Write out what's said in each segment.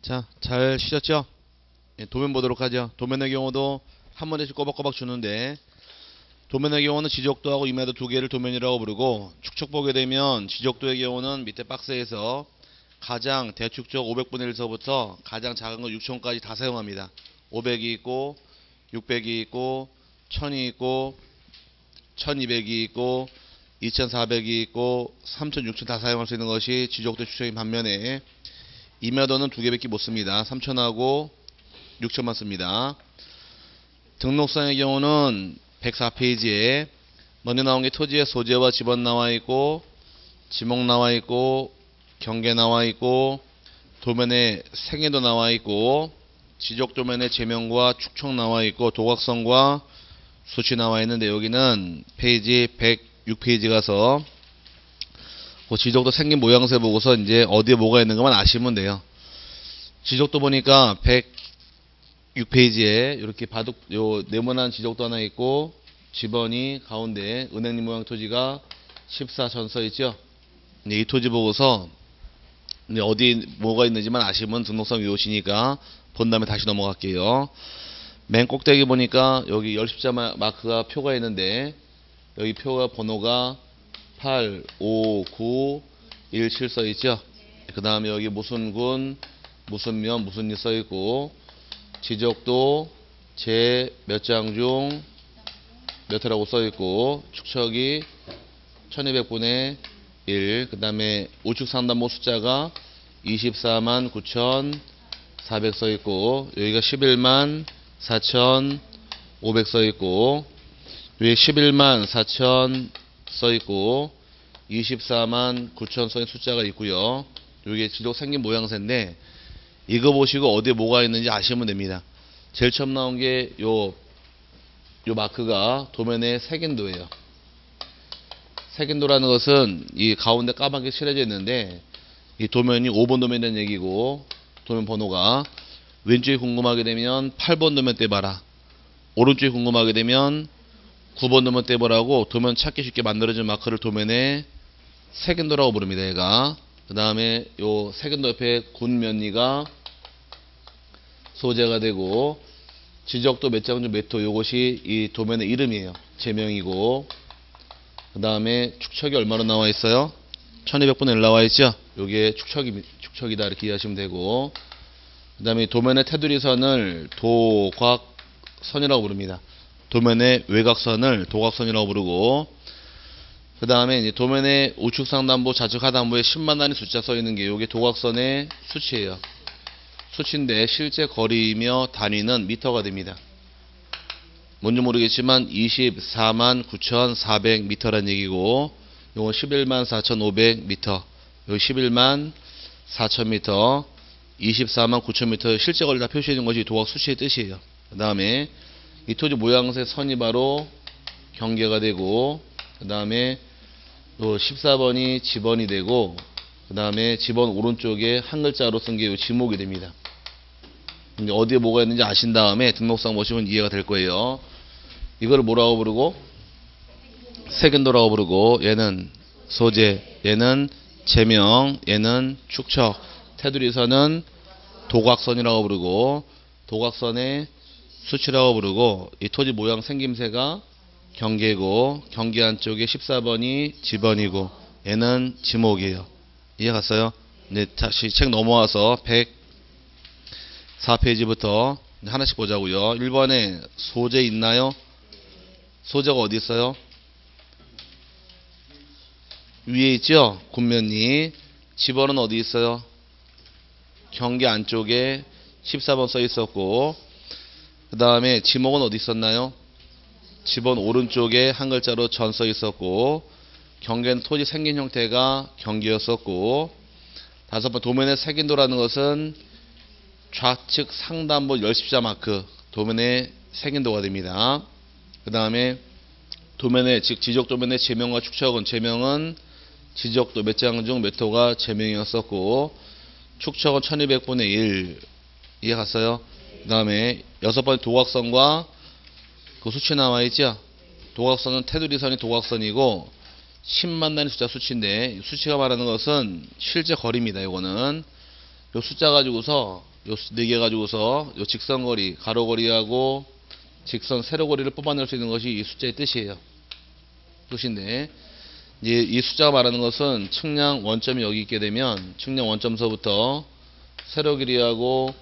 자, 잘 쉬셨죠? 예, 도면 보도록 하죠. 도면의 경우도 한 번씩 꼬박꼬박 주는데 도면의 경우는 지적도하고 임야도 두 개를 도면이라고 부르고 축척 보게 되면 지적도의 경우는 밑에 박스에서 가장 대축적 500분의 1서부터 가장 작은 거 6천까지 다 사용합니다. 500이 있고 600이 있고 1000이 있고 1200이 있고 2400이 있고 3000, 6000 다 사용할 수 있는 것이 지적도 축척인 반면에 임야도는 두 개밖에 못 씁니다. 3천하고 6천만 씁니다. 등록상의 경우는 104페이지에 먼저 나온 게 토지의 소재와 지번 나와 있고 지목 나와 있고 경계 나와 있고 도면에 생애도 나와 있고 지적 도면에 제명과 축척 나와 있고 도각성과 수치 나와 있는데 여기는 페이지 106페이지 가서 그 지적도 생긴 모양새 보고서 이제 어디에 뭐가 있는 것만 아시면 돼요. 지적도 보니까 106페이지에 이렇게 바둑 요 네모난 지적도 하나 있고 지번이 가운데 은행잎 모양 토지가 14전 써 있죠. 이제 이 토지 보고서 어디 뭐가 있는지만 아시면 등록상 외우시니까 본 다음에 다시 넘어갈게요. 맨 꼭대기 보니까 여기 열십자 마- 마크가 표가 있는데 여기 표가 번호가 8, 5, 9, 1, 7 써 있죠. 그 다음에 여기 무슨 군, 무슨 면, 무슨 일 써 있고 지적도 제 몇 장 중 몇 회라고 써 있고 축척이 1200분의 1. 그 다음에 우측 상단부 숫자가 24만 9,400 써 있고 여기가 11만 4,500 써 있고 위에 11만 4천 써 있고 24만 9천 써있는 숫자가 있고요. 이게 지도 생긴 모양새인데 이거 보시고 어디에 뭐가 있는지 아시면 됩니다. 제일 처음 나온 게 요 요 마크가 도면의 색인도예요. 색인도라는 것은 이 가운데 까맣게 칠해져 있는데 이 도면이 5번 도면이라는 얘기고 도면 번호가 왼쪽에 궁금하게 되면 8번 도면 떼봐라. 오른쪽에 궁금하게 되면 9번 도면 떼보라고 도면 찾기 쉽게 만들어진 마크를 도면에 색인도라고 부릅니다. 얘가. 그 다음에 요 색인도 옆에 군면리가 소재가 되고 지적도 몇 장중몇호 요것이 이 도면의 이름이에요. 제명이고 그 다음에 축척이 얼마로 나와 있어요? 1200분의 1 나와 있죠? 요게 축척이, 축척이다 이렇게 이해하시면 되고 그 다음에 도면의 테두리 선을 도곽선이라고 부릅니다. 도면의 외곽선을 도곽선이라고 부르고 그 다음에 도면의 우측 상단부 좌측 하단부에 10만 단위 숫자 써 있는 게 요게 도곽선의 수치예요. 수치인데 실제 거리이며 단위는 미터가 됩니다. 뭔지 모르겠지만 24만 9,400 미터란 얘기고 요거 11만 4,500 미터 요 11만 4천 미터 24만 9천 미터 실제 거리 다 표시해 준 것이 도곽 수치의 뜻이에요. 그 다음에 이 토지 모양새 선이 바로 경계가 되고 그 다음에 또 14번이 지번이 되고 그 다음에 지번 오른쪽에 한 글자로 쓴 게 지목이 됩니다. 근데 어디에 뭐가 있는지 아신 다음에 등록상 보시면 이해가 될 거예요. 이거를 뭐라고 부르고 색인도라고 부르고 얘는 소재, 얘는 제명, 얘는 축척, 테두리선은 도각선이라고 부르고 도각선의 수치라고 부르고 이 토지 모양 생김새가 경계고 경계 안쪽에 14번이 지번이고 얘는 지목이에요. 이해 갔어요? 네, 다시 책 넘어와서 104페이지부터 하나씩 보자고요. 1번에 소재 있나요? 소재가 어디 있어요? 위에 있죠? 군면이. 지번은 어디 있어요? 경계 안쪽에 14번 써 있었고 그 다음에 지목은 어디 있었나요? 지번 오른쪽에 한 글자로 전 써 있었고 경계는 토지 생긴 형태가 경계였었고 다섯 번 도면의 색인도라는 것은 좌측 상단부 열십자 마크 도면의 색인도가 됩니다. 그 다음에 도면의 즉 지적 도면의 제명과 축척은 제명은 지적도 몇 장 중 몇 호가 제명이었었고 축척은 1200분의 1 이해 갔어요? 그 다음에 여섯 번째 도각선과 그 수치 나와 있죠? 도각선은 테두리선이 도각선이고 10만 단위 숫자 수치인데 이 수치가 말하는 것은 실제 거리입니다. 이거는 요 숫자 가지고서 요네 개 가지고서 요 직선 거리, 가로 거리하고 직선 세로 거리를 뽑아낼 수 있는 것이 이 숫자의 뜻이에요. 뜻인데 이제 이 숫자가 말하는 것은 측량 원점이 여기 있게 되면 측량 원점서부터 세로 길이하고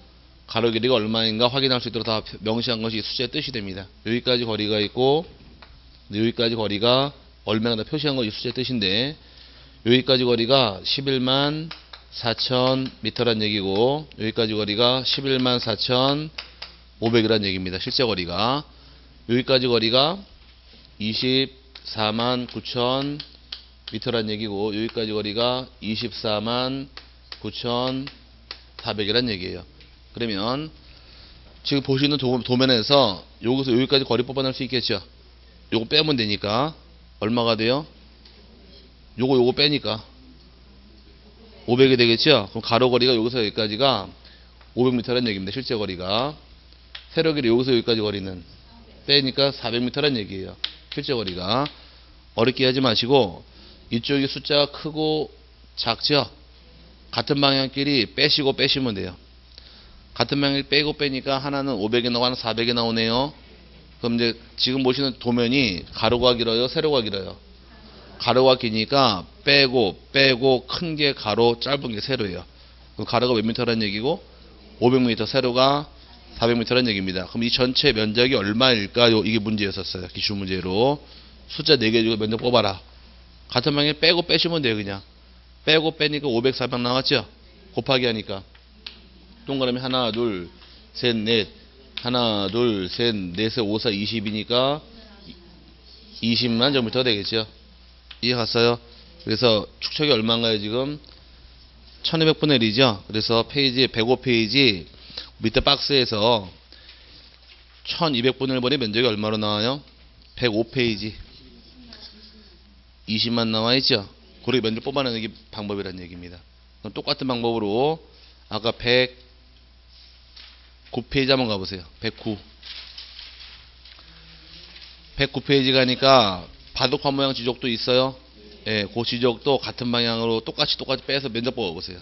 가로 길이가 얼마인가 확인할 수 있도록 다 명시한 것이 이 숫자의 뜻이 됩니다. 여기까지 거리가 있고 여기까지 거리가 얼마나 다 표시한 것이 이 숫자의 뜻인데 여기까지 거리가 11만 4천 미터란 얘기고 여기까지 거리가 11만 4천 500이란 얘기입니다. 실제 거리가 여기까지 거리가 24만 9천 미터란 얘기고 여기까지 거리가 24만 9천 400이란 얘기예요. 그러면 지금 보시는 도, 도면에서 여기서 여기까지 거리 뽑아낼 수 있겠죠. 요거 빼면 되니까 얼마가 돼요? 요거 요거 빼니까 500이 되겠죠? 그럼 가로 거리가 여기서 여기까지가 500m라는 얘기입니다. 실제 거리가. 세로 길이 여기서 여기까지 거리는 빼니까 400m라는 얘기예요. 실제 거리가. 어렵게 하지 마시고 이쪽이 숫자가 크고 작죠? 같은 방향끼리 빼시고 빼시면 돼요. 같은 방향 빼고 빼니까 하나는 500이 나오고 하나는 400이 나오네요. 그럼 이제 지금 보시는 도면이 가로가 길어요? 세로가 길어요? 가로가 기니까 빼고 빼고 큰 게 가로 짧은 게 세로예요. 그럼 가로가 몇 미터라는 얘기고 500m 세로가 400m라는 얘기입니다. 그럼 이 전체 면적이 얼마일까요? 이게 문제였었어요. 기출 문제로 숫자 4개 주고 면적 뽑아라. 같은 방에 빼고 빼시면 돼요. 그냥 빼고 빼니까 500, 400 나왔죠? 곱하기 하니까 동그라미 하나 둘 셋 넷 하나 둘 셋 넷에 5, 4, 20이니까 20만 제곱미터 되겠죠? 이해 갔어요? 그래서 축척이 얼마인가요 지금? 1200분의 1이죠? 그래서 페이지 105페이지 밑에 박스에서 1200분의 1번의 면적이 얼마로 나와요? 105페이지 20만 나와 있죠? 그렇게 면적 뽑아내는 게 방법이라는 얘기입니다. 똑같은 방법으로 아까 109페이지 한번 가보세요. 109 109페이지 가니까 바둑판 모양 지적도 있어요. 예, 그 지적도 같은 방향으로 똑같이 똑같이 빼서 면적 뽑아보세요.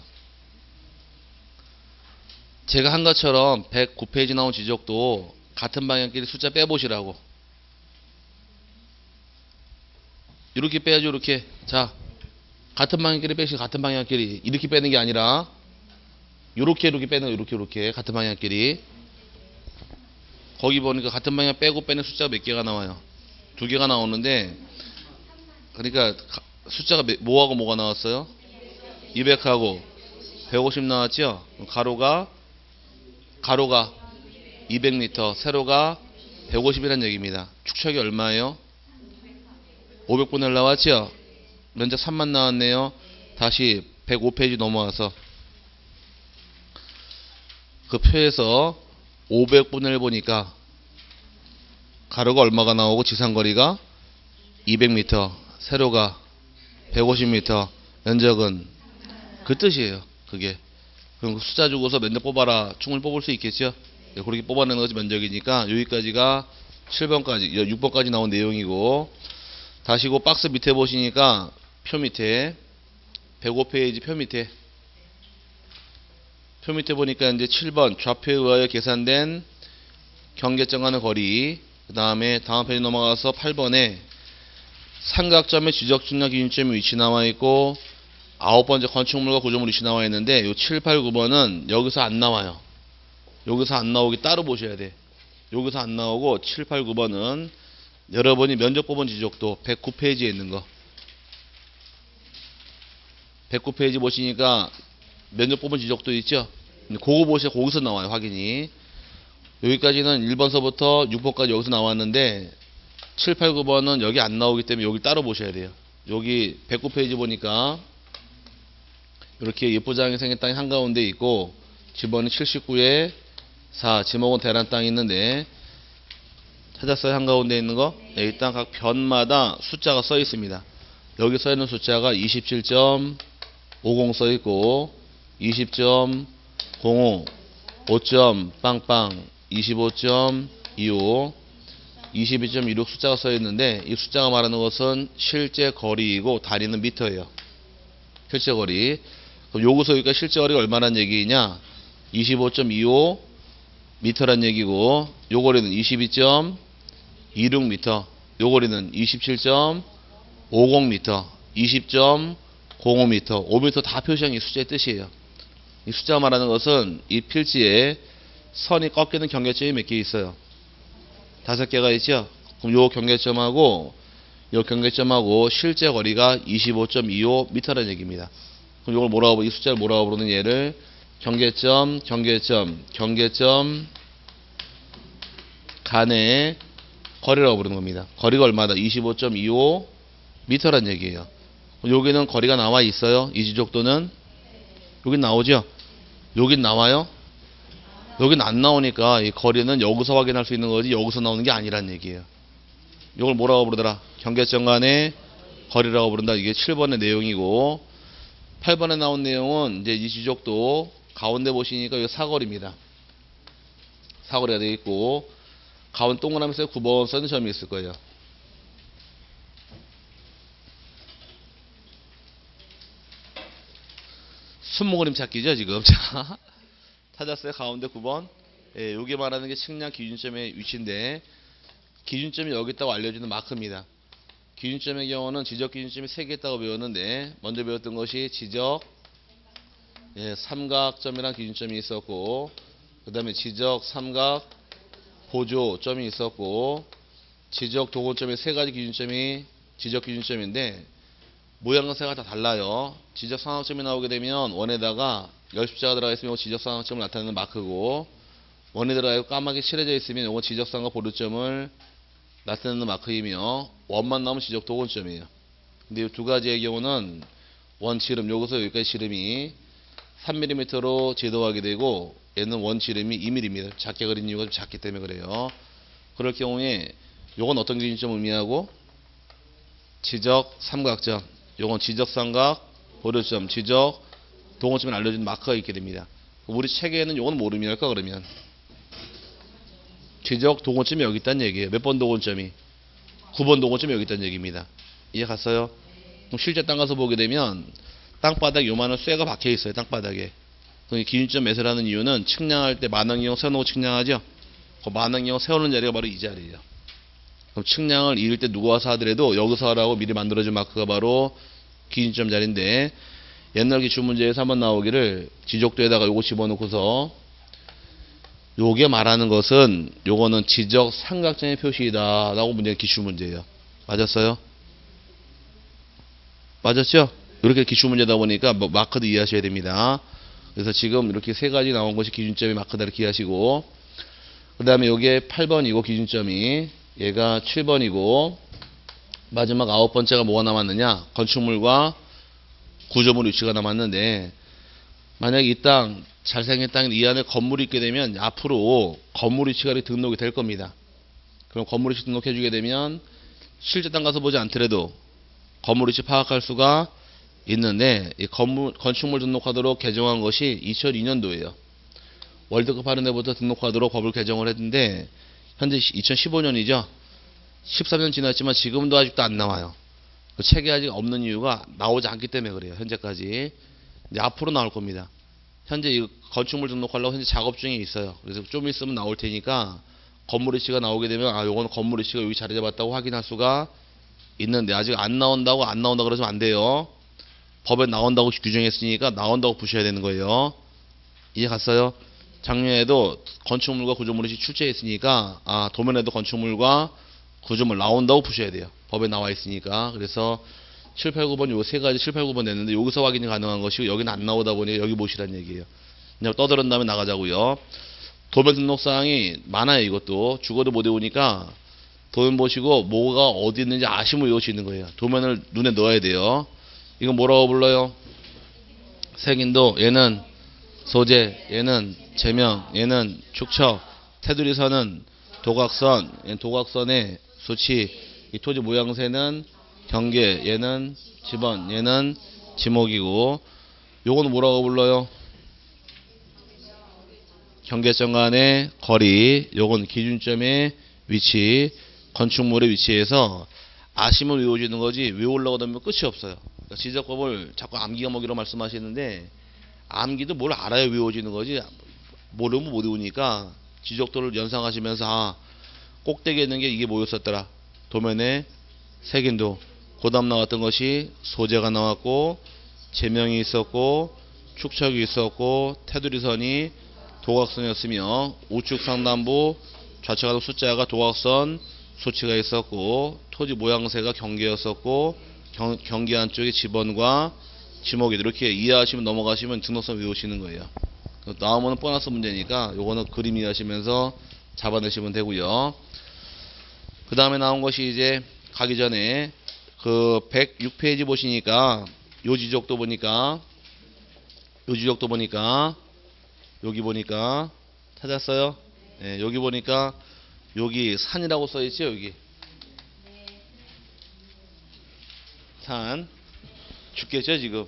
제가 한 것처럼 109페이지 나온 지적도 같은 방향끼리 숫자 빼보시라고. 이렇게 빼야죠, 이렇게. 자, 같은 방향끼리 빼시 같은 방향끼리. 이렇게 빼는 게 아니라, 이렇게, 이렇게 빼는 거, 이렇게, 이렇게. 같은 방향끼리. 거기 보니까 같은 방향 빼고 빼는 숫자가 몇 개가 나와요? 두 개가 나오는데, 그러니까 가- 숫자가 몇- 뭐하고 뭐가 나왔어요? 200하고 150 나왔죠? 가로가 가로가 200m, 세로가 150이라는 얘기입니다. 축척이 얼마예요? 500분의 1 나왔죠? 면적 3만 나왔네요. 다시 105페이지 넘어와서 그 표에서 500분의 1 보니까 가로가 얼마가 나오고 지상거리가 200m, 세로가 150m, 면적은 그 뜻이에요. 그게. 그럼 그 숫자 주고서 면적 뽑아라. 충분히 뽑을 수 있겠죠? 네, 그렇게 뽑아내는 것이 면적이니까 여기까지가 7번까지, 6번까지 나온 내용이고 다시 그 박스 밑에 보시니까 표 밑에 105페이지 표 밑에 표 밑에 보니까 이제 7번 좌표에 의하여 계산된 경계점 간의 거리 그 다음에 다음 페이지 넘어가서 8번에 삼각점의 지적측량 기준점이 위치 나와 있고 아홉 번째 건축물과 구조물 위치 나와 있는데 요 7, 8, 9번은 여기서 안 나와요. 여기서 안 나오기 따로 보셔야 돼. 여기서 안 나오고 7, 8, 9번은 여러분이 뽑은 지적도 109페이지에 있는 거. 109페이지 보시니까 면적 뽑은 지적도 있죠? 그거 보시면 거기서 나와요, 확인이. 여기까지는 1번서부터 6번까지 여기서 나왔는데 7, 8, 9번은 여기 안 나오기 때문에 여기 따로 보셔야 돼요. 여기 109페이지 보니까 이렇게 예쁘장하게 생긴 땅이 한가운데 있고 지번은 79에 4 지목은 대란 땅이 있는데 찾았어요? 한가운데 있는 거? 네, 일단 각 변마다 숫자가 써 있습니다. 여기 써 있는 숫자가 27.50 써 있고 20.05 5점 빵빵 25.25 22.16 숫자가 써 있는데 이 숫자가 말하는 것은 실제 거리이고 다리는 미터예요. 실제 거리. 그럼 여기서 여기가 실제 거리가 얼마나 얘기냐? 25.25 미터란 얘기고 요 거리는 22.26m 요 거리는 27.50m 20.05m 5m 다 표시한 게 숫자의 뜻이에요 이 숫자 말하는 것은 이 필지에 선이 꺾이는 경계점이 몇 개 있어요 다섯 개가 있죠 그럼 요 경계점하고 요 경계점하고 실제 거리가 25.25m라는 얘기입니다 그럼 이걸 뭐라고 이 숫자를 뭐라고 부르는 얘를 경계점, 경계점, 경계점 간의 거리라고 부르는 겁니다. 거리가 얼마다? 25.25 미터란 얘기예요. 여기는 거리가 나와 있어요. 이 지적도는 여긴 나오죠. 여긴 나와요. 여긴 안 나오니까 이 거리는 여기서 확인할 수 있는 거지 여기서 나오는 게 아니란 얘기예요. 이걸 뭐라고 부르더라? 경계점 간의 거리라고 부른다. 이게 7번의 내용이고 8번에 나온 내용은 이제 이 지적도 가운데 보시니까 이거 사거리입니다. 사거리가 되어 있고 가운데 동그라미 에 9번 써는 점이 있을 거예요. 순모 그림 찾기죠 지금. 자 찾았어요. 가운데 9번. 예, 여기 말하는 게 측량 기준점의 위치인데 기준점이 여기 있다고 알려주는 마크입니다. 기준점의 경우는 지적 기준점이 3개 있다고 배웠는데 먼저 배웠던 것이 지적 예, 삼각점이란 기준점이 있었고 그 다음에 지적 삼각 보조점이 있었고 지적 도고점의 세 가지 기준점이 지적 기준점인데 모양과 색가 다 달라요. 지적 삼각점이 나오게 되면 원에다가 열십자가 들어가 있으면 지적 삼각점을 나타내는 마크고 원에 들어가 있고 까맣게 칠해져 있으면 이건 지적 삼각 보조점을 나타내는 마크이며 원만 나오면 지적 도건점이에요. 근데 이 두 가지의 경우는 원 지름 여기서 여기까지 지름이 3mm로 제도하게 되고 얘는 원 지름이 2mm입니다. 작게 그린 이유가 좀 작기 때문에 그래요. 그럴 경우에 요건 어떤 기준점 의미하고 지적 삼각점 요건 지적 삼각 보류점 지적 동호점을 알려준 마크가 있게 됩니다. 우리 책에는 요건 뭐 의미할까 그러면 지적 동호점이 여기 있다는 얘기예요. 몇 번 동호점이 9번 동호점이 여기 있다는 얘기입니다. 이해 갔어요? 그럼 실제 땅 가서 보게 되면 땅바닥 요만한 쇠가 박혀 있어요. 땅바닥에. 기준점 매설하는 이유는 측량할 때 만원경 세워놓고 측량하죠. 그 만원경 세우는 자리가 바로 이 자리예요. 그럼 측량을 이을 때 누가 와서 하더라도 여기서 하라고 미리 만들어준 마크가 바로 기준점 자리인데 옛날 기출 문제에서 한번 나오기를 지적도에다가 요거 집어넣고서 요게 말하는 것은 요거는 지적 삼각형의 표시이다 라고 문제 기출 문제예요. 맞았어요? 맞았죠? 이렇게 기출 문제다 보니까 뭐 마크도 이해하셔야 됩니다. 그래서 지금 이렇게 세 가지 나온 것이 기준점이 마크다 이렇게 이해하시고 그 다음에 요게 8번이고 기준점이 얘가 7번이고 마지막 아홉 번째가 뭐가 남았느냐 건축물과 구조물 위치가 남았는데 만약 이 땅 잘생긴 땅 이 안에 건물이 있게 되면 앞으로 건물 위치가 등록이 될 겁니다. 그럼 건물 위치 등록해 주게 되면 실제 땅 가서 보지 않더라도 건물 위치 파악할 수가 있는데 이 건물, 건축물 등록하도록 개정한 것이 2002년도예요. 월드컵 하는 데부터 등록하도록 법을 개정을 했는데 현재 2015년이죠. 13년 지났지만 지금도 아직도 안 나와요. 그 책이 아직 없는 이유가 나오지 않기 때문에 그래요. 현재까지. 이제 앞으로 나올 겁니다. 현재 이 건축물 등록하려고 현재 작업 중에 있어요. 그래서 좀 있으면 나올 테니까 건물 위치가 나오게 되면 아 요거는 건물 위치가 여기 자리 잡았다고 확인할 수가 있는데 아직 안 나온다고 안 나온다 그러면 안 돼요. 법에 나온다고 규정했으니까 나온다고 부셔야 되는 거예요. 이해 갔어요? 작년에도 건축물과 구조물이 출제했으니까 아 도면에도 건축물과 구조물 나온다고 부셔야 돼요. 법에 나와 있으니까. 그래서 7, 8, 9번 요 세 가지 7, 8, 9번 냈는데 여기서 확인이 가능한 것이고 여기는 안 나오다 보니 여기 보시란 얘기예요. 그냥 떠들은 다음에 나가자고요. 도면 등록사항이 많아요. 이것도. 죽어도 못 외우니까 도면 보시고 뭐가 어디 있는지 아시면 외울 수 있는 거예요. 도면을 눈에 넣어야 돼요. 이거 뭐라고 불러요? 색인도 얘는 소재, 얘는 제명, 얘는 축척, 테두리선은 도각선, 얘는 도각선의 수치, 이 토지 모양새는 경계, 얘는 지번, 얘는 지목이고, 요거는 뭐라고 불러요? 경계점 간의 거리, 요건 기준점의 위치, 건축물의 위치에서 아시면 외워지는 거지 외우려고 하면 끝이 없어요. 그러니까 지적법을 자꾸 암기가 먹이로 말씀하시는데 암기도 뭘 알아야 외워지는 거지 모르면 못 외우니까 지적도를 연상하시면서 아 꼭대기에 있는 게 이게 뭐였었더라 도면에 색인도 그 다음 나왔던 것이 소재가 나왔고 제명이 있었고 축척이 있었고 테두리선이 도각선이었으며 우측 상단부 좌측하도 숫자가 도각선 수치가 있었고 토지 모양새가 경계였었고 경, 경계 안쪽에 지번과 지목이 이렇게 이해하시면 넘어가시면 등록선 외우시는 거예요. 나오면 보너스 문제니까 요거는 그림 이해하시면서 잡아내시면 되고요. 그 다음에 나온 것이 이제 가기 전에 그 106페이지 보시니까 요 지적도 보니까 요 지적도 보니까 여기 보니까 찾았어요? 네, 여기 보니까 여기 산이라고 써 있죠 여기 산 죽겠죠 지금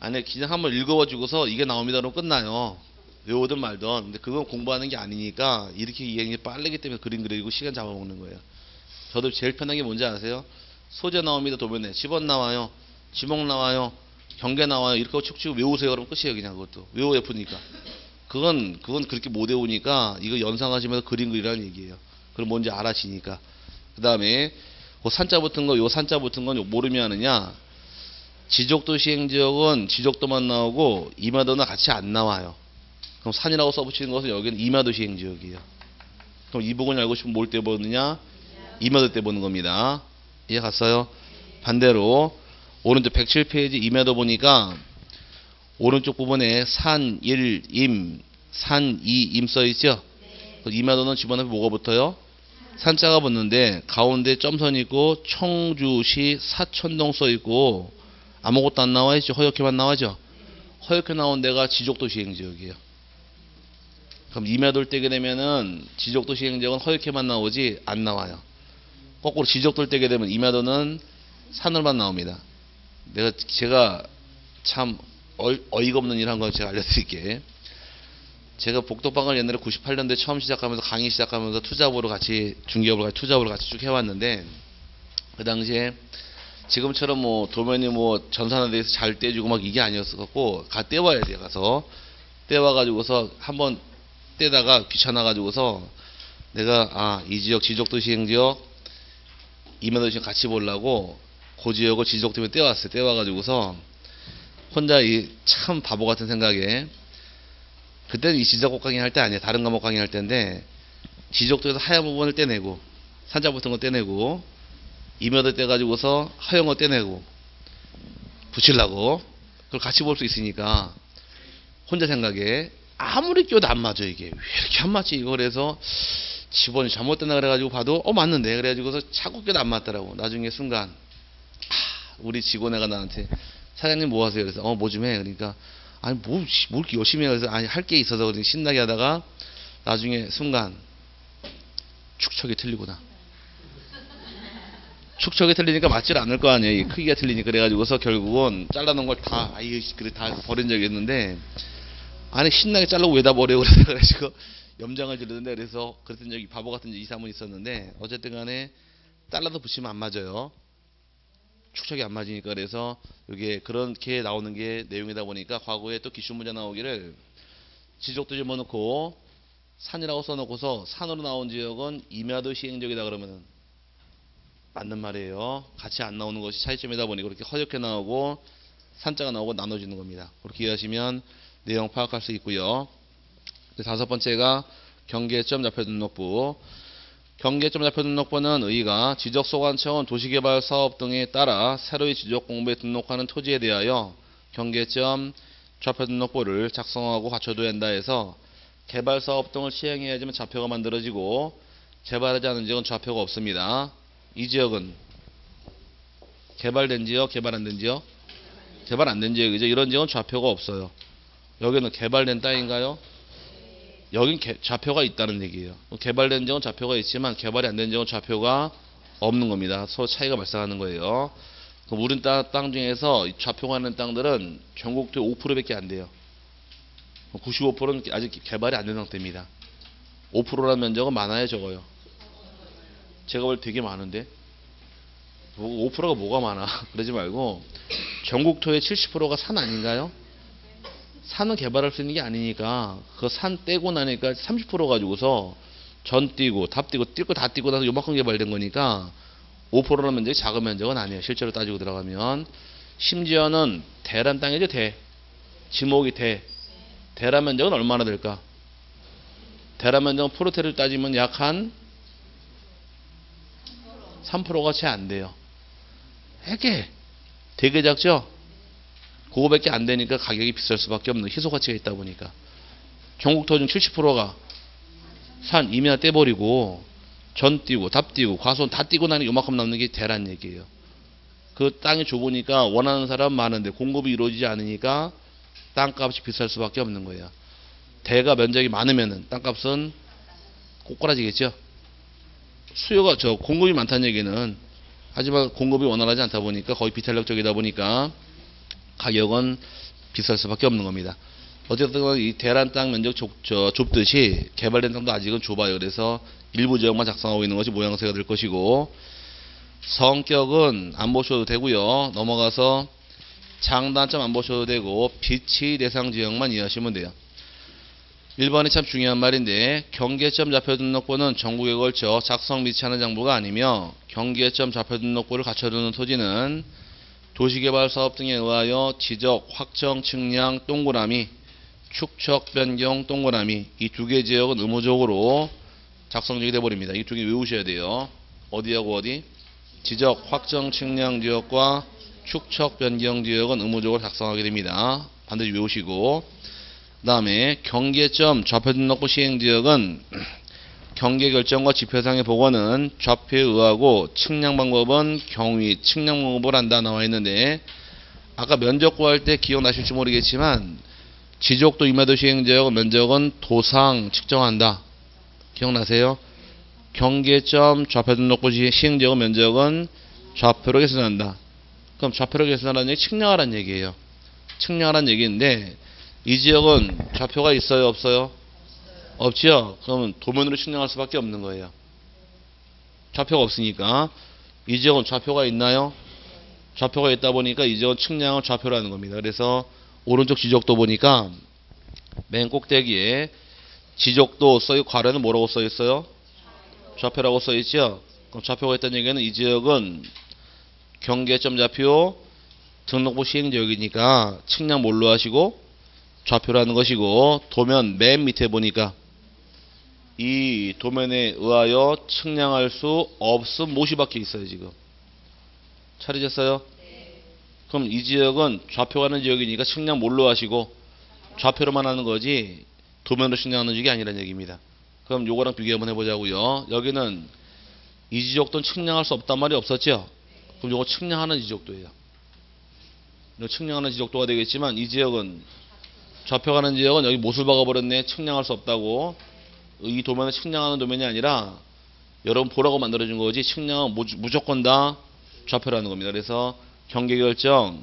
안에 그냥 한번 읽어주고서 이게 나옵니다 그러면 끝나요 외우든 말든. 근데 그건 공부하는 게 아니니까 이렇게 이행이 빠르기 때문에 그림 그리고 시간 잡아먹는 거예요. 저도 제일 편한 게 뭔지 아세요? 소재 나옵니다 도면에. 집원 나와요 지목 나와요 경계 나와요. 이렇게 축축 외우세요. 그러면 끝이에요 그냥 그것도. 외워 예쁘니까. 그건 그건 그렇게 못 외우니까 이거 연상하시면서 그림 그리라는 얘기예요. 그럼 뭔지 알아지니까. 그 다음에 그 산자 붙은 거 요 산자 붙은 건 모르면 하느냐? 지적도 시행지역은 지적도만 나오고 이마도나 같이 안 나와요 그럼 산이라고 써붙이는 것은 여기는 이마도 시행 지역이에요 그럼 이 부분을 알고 싶으면 뭘 때 보느냐 이마도 때 보는 겁니다 이해 갔어요 반대로 오른쪽 107페이지 이마도 보니까 오른쪽 부분에 산, 일, 임, 산, 이, 임 써있죠? 이마도는 집어넣으면 뭐가 붙어요? 산자가 붙는데 가운데 점선 있고 청주시 사천동 써있고 아무것도 안 나와있죠? 허옇게만 나와죠? 허옇게 나온 데가 지적도 시행지역이에요. 그럼 이마도를 떼게 되면은 지적도 시행지역은 허옇게만 나오지 안 나와요. 거꾸로 지적도를 떼게 되면 이마도는 산으로만 나옵니다. 내가 제가 참 어이가 없는 일한건 제가 알려드릴게. 제가 복덕방을 옛날에 98년도에 처음 시작하면서 강의 시작하면서 투잡으로 같이 중개업을 같이 투잡으로 같이 쭉 해왔는데 그 당시에 지금처럼 뭐 도면이 뭐 전산화돼서 잘 떼주고 막 이게 아니었었고 가 떼와야 돼 가서 떼와 가지고서 한번 떼다가 귀찮아 가지고서 내가 아 이 지역 지적도 시행 지역 이면도시 같이 보려고 그 지역을 지적 때문에 떼왔어요 떼와 가지고서 혼자 이 참 바보 같은 생각에 그때는 이 지적곡 강의 할 때 아니에요. 다른 과목 강의 할 때인데 지적도에서 하얀 부분을 떼내고 산자 붙은 거 떼내고 이면도 떼가지고서 거 떼내고 붙이려고 그걸 같이 볼 수 있으니까 혼자 생각에 아무리 껴도 안 맞아 이게. 왜 이렇게 안 맞지? 이거 그래서 지번이 잘못됐나 그래가지고 봐도 어 맞는데. 그래가지고서 자꾸 껴도 안 맞더라고. 나중에 순간. 아, 우리 직원애가 나한테 사장님 뭐 하세요? 그래서 어 뭐 좀 해. 그러니까 아니 뭐, 뭐 이렇게 열심히 해서 아니 할 게 있어서. 그냥 신나게 하다가 나중에 순간 축척이 틀리구나. 축척이 틀리니까 맞질 않을 거 아니에요. 이 크기가 틀리니까. 그래가지고서 결국은 잘라놓은 걸 다 아이 그래 다 버린 적이 있는데 아니 신나게 잘라고 왜다 버려 그래서 그래가지고 염장을 지르는데 그래서 그랬던 적이 바보 같은 적이 2, 3번 있었는데 어쨌든 간에 잘라도 붙이면 안 맞아요. 축척이 안 맞으니까 그래서 이게 그렇게 나오는 게 내용이다 보니까 과거에 또 기출 문제 나오기를 지적도 집어넣고 산이라고 써놓고서 산으로 나온 지역은 임야도 시행적이다 그러면은 맞는 말이에요. 같이 안 나오는 것이 차이점이다 보니 그렇게 허옇게 나오고 산자가 나오고 나눠지는 겁니다. 그렇게 이해하시면 내용 파악할 수 있고요. 다섯 번째가 경계점 좌표 등록부 경계점 좌표 등록부는 의의가 지적소관청은 도시개발 사업 등에 따라 새로이 지적공부에 등록하는 토지에 대하여 경계점 좌표 등록부를 작성하고 갖춰둬야 한다 해서 개발 사업 등을 시행해야지만 좌표가 만들어지고 개발하지 않은 지역은 좌표가 없습니다. 이 지역은 개발된 지역, 개발 안 된 지역? 개발 안 된 지역이죠. 이런 지역은 좌표가 없어요. 여기는 개발된 땅인가요? 여긴 개, 좌표가 있다는 얘기예요. 개발된 지역은 좌표가 있지만 개발이 안 된 지역은 좌표가 없는 겁니다. 서로 차이가 발생하는 거예요. 그럼 우린 땅, 땅 중에서 좌표가 있는 땅들은 전국토의 5%밖에 안 돼요. 95%는 아직 개발이 안 된 상태입니다. 5%라는 면적은 많아요, 적어요. 제가 볼때 되게 많은데. 5%가 뭐가 많아. 그러지 말고 전국토의 70%가 산 아닌가요? 산은 개발할 수 있는 게 아니니까 그 산 떼고 나니까 30% 가지고서 전 띄고 답 띄고 띄고 다 띄고 나서 요만큼 개발된 거니까 5%라는 면적이 작은 면적은 아니에요. 실제로 따지고 들어가면 심지어는 대란 땅이죠 대 지목이 대 대란 면적은 얼마나 될까? 대란 면적은 프로테를 따지면 약 한 3%가 채 안 돼요. 되게 되게 작죠? 그거밖에 안 되니까 가격이 비쌀 수밖에 없는 희소 가치가 있다 보니까 전국 토종 70%가 산 이미나 떼버리고 전 띄고 답 띄고 과수원 다 띄고 나니 요만큼 남는 게 대란 얘기예요. 그 땅이 좁으니까 원하는 사람 많은데 공급이 이루어지지 않으니까 땅값이 비쌀 수밖에 없는 거예요. 대가 면적이 많으면은 땅값은 꼬꾸라지겠죠. 수요가 저 공급이 많다는 얘기는 하지만 공급이 원활하지 않다 보니까 거의 비탄력적이다 보니까 가격은 비쌀 수밖에 없는 겁니다. 어쨌든 이 대란 땅 면적 좁, 저, 좁듯이 개발된 땅도 아직은 좁아요. 그래서 일부 지역만 작성하고 있는 것이 모양새가 될 것이고 성격은 안 보셔도 되고요. 넘어가서 장단점 안 보셔도 되고 비치 대상 지역만 이해하시면 돼요. 1번이 참 중요한 말인데 경계점 좌표 등록부는 전국에 걸쳐 작성 미치하는 장부가 아니며 경계점 좌표 등록부를 갖춰두는 토지는 도시개발 사업 등에 의하여 지적, 확정, 측량, 동그라미, 축척, 변경, 동그라미 이 두 개 지역은 의무적으로 작성되게 돼버립니다. 이 두 개 외우셔야 돼요. 어디하고 어디? 지적, 확정, 측량 지역과 축척, 변경 지역은 의무적으로 작성하게 됩니다. 반드시 외우시고 그 다음에 경계점 좌표 등록부 시행 지역은 경계 결정과 지표상의 복원은 좌표에 의하고 측량 방법은 경위, 측량 방법을 한다 나와 있는데 아까 면적 구할 때 기억나실지 모르겠지만 지적도 임야도 시행 지역 면적은 도상 측정한다. 기억나세요? 경계점 좌표 등록부 시- 시행 지역 면적은 좌표로 계산한다. 그럼 좌표로 계산하라는 얘기 측량하라는 얘기예요. 측량하라는 얘기인데 이 지역은 좌표가 있어요, 없어요? 없지요. 그러면 도면으로 측량할 수밖에 없는 거예요. 좌표가 없으니까 이 지역은 좌표가 있나요? 좌표가 있다 보니까 이 지역은 측량을 좌표로 하는 겁니다. 그래서 오른쪽 지적도 보니까 맨 꼭대기에 지적도 써있고 괄호는 뭐라고 써 있어요? 좌표라고 써 있죠. 그럼 좌표가 있다는 얘기는 이 지역은 경계점 좌표 등록부 시행 지역이니까 측량 뭘로 하시고 좌표라는 것이고 도면 맨 밑에 보니까 이 도면에 의하여 측량할 수 없음 못이 박혀 있어요 지금. 차리셨어요? 그럼 이 지역은 좌표가는 지역이니까 측량 뭘로 하시고 좌표로만 하는 거지 도면으로 측량하는 지역이 아니라는 얘기입니다. 그럼 요거랑 비교 한번 해보자고요. 여기는 이 지적도는 측량할 수 없단 말이 없었죠? 그럼 요거 측량하는 지적도예요. 요 측량하는 지적도가 되겠지만 이 지역은 좌표가는 지역은 여기 못을 박아버렸네. 측량할 수 없다고 이 도면을 측량하는 도면이 아니라 여러분 보라고 만들어준 거지 측량은 무- 무조건 다 좌표라는 겁니다. 그래서 경계결정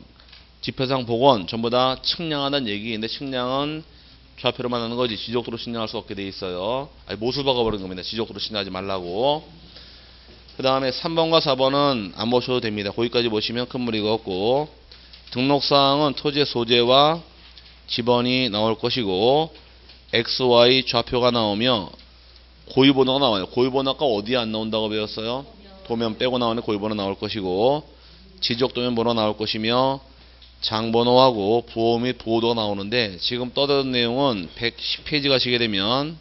지표상 복원 전부 다 측량하는 얘기인데 측량은 좌표로 만 하는 거지 지적도로 측량할 수 없게 돼 있어요. 아니 못을 박아버린 겁니다. 지적도로 측량하지 말라고. 그 다음에 3번과 4번은 안 보셔도 됩니다. 거기까지 보시면 큰 무리가 없고. 등록사항은 토지의 소재와 지번이 나올 것이고 XY 좌표가 나오며 고유번호가 나와요. 고유번호가 어디에 안 나온다고 배웠어요? 도면 빼고 나오는 고유번호 나올 것이고 지적도면 번호 나올 것이며 장번호하고 부호 및 보호도가 나오는데 지금 떠드는 내용은 110페이지 가시게 되면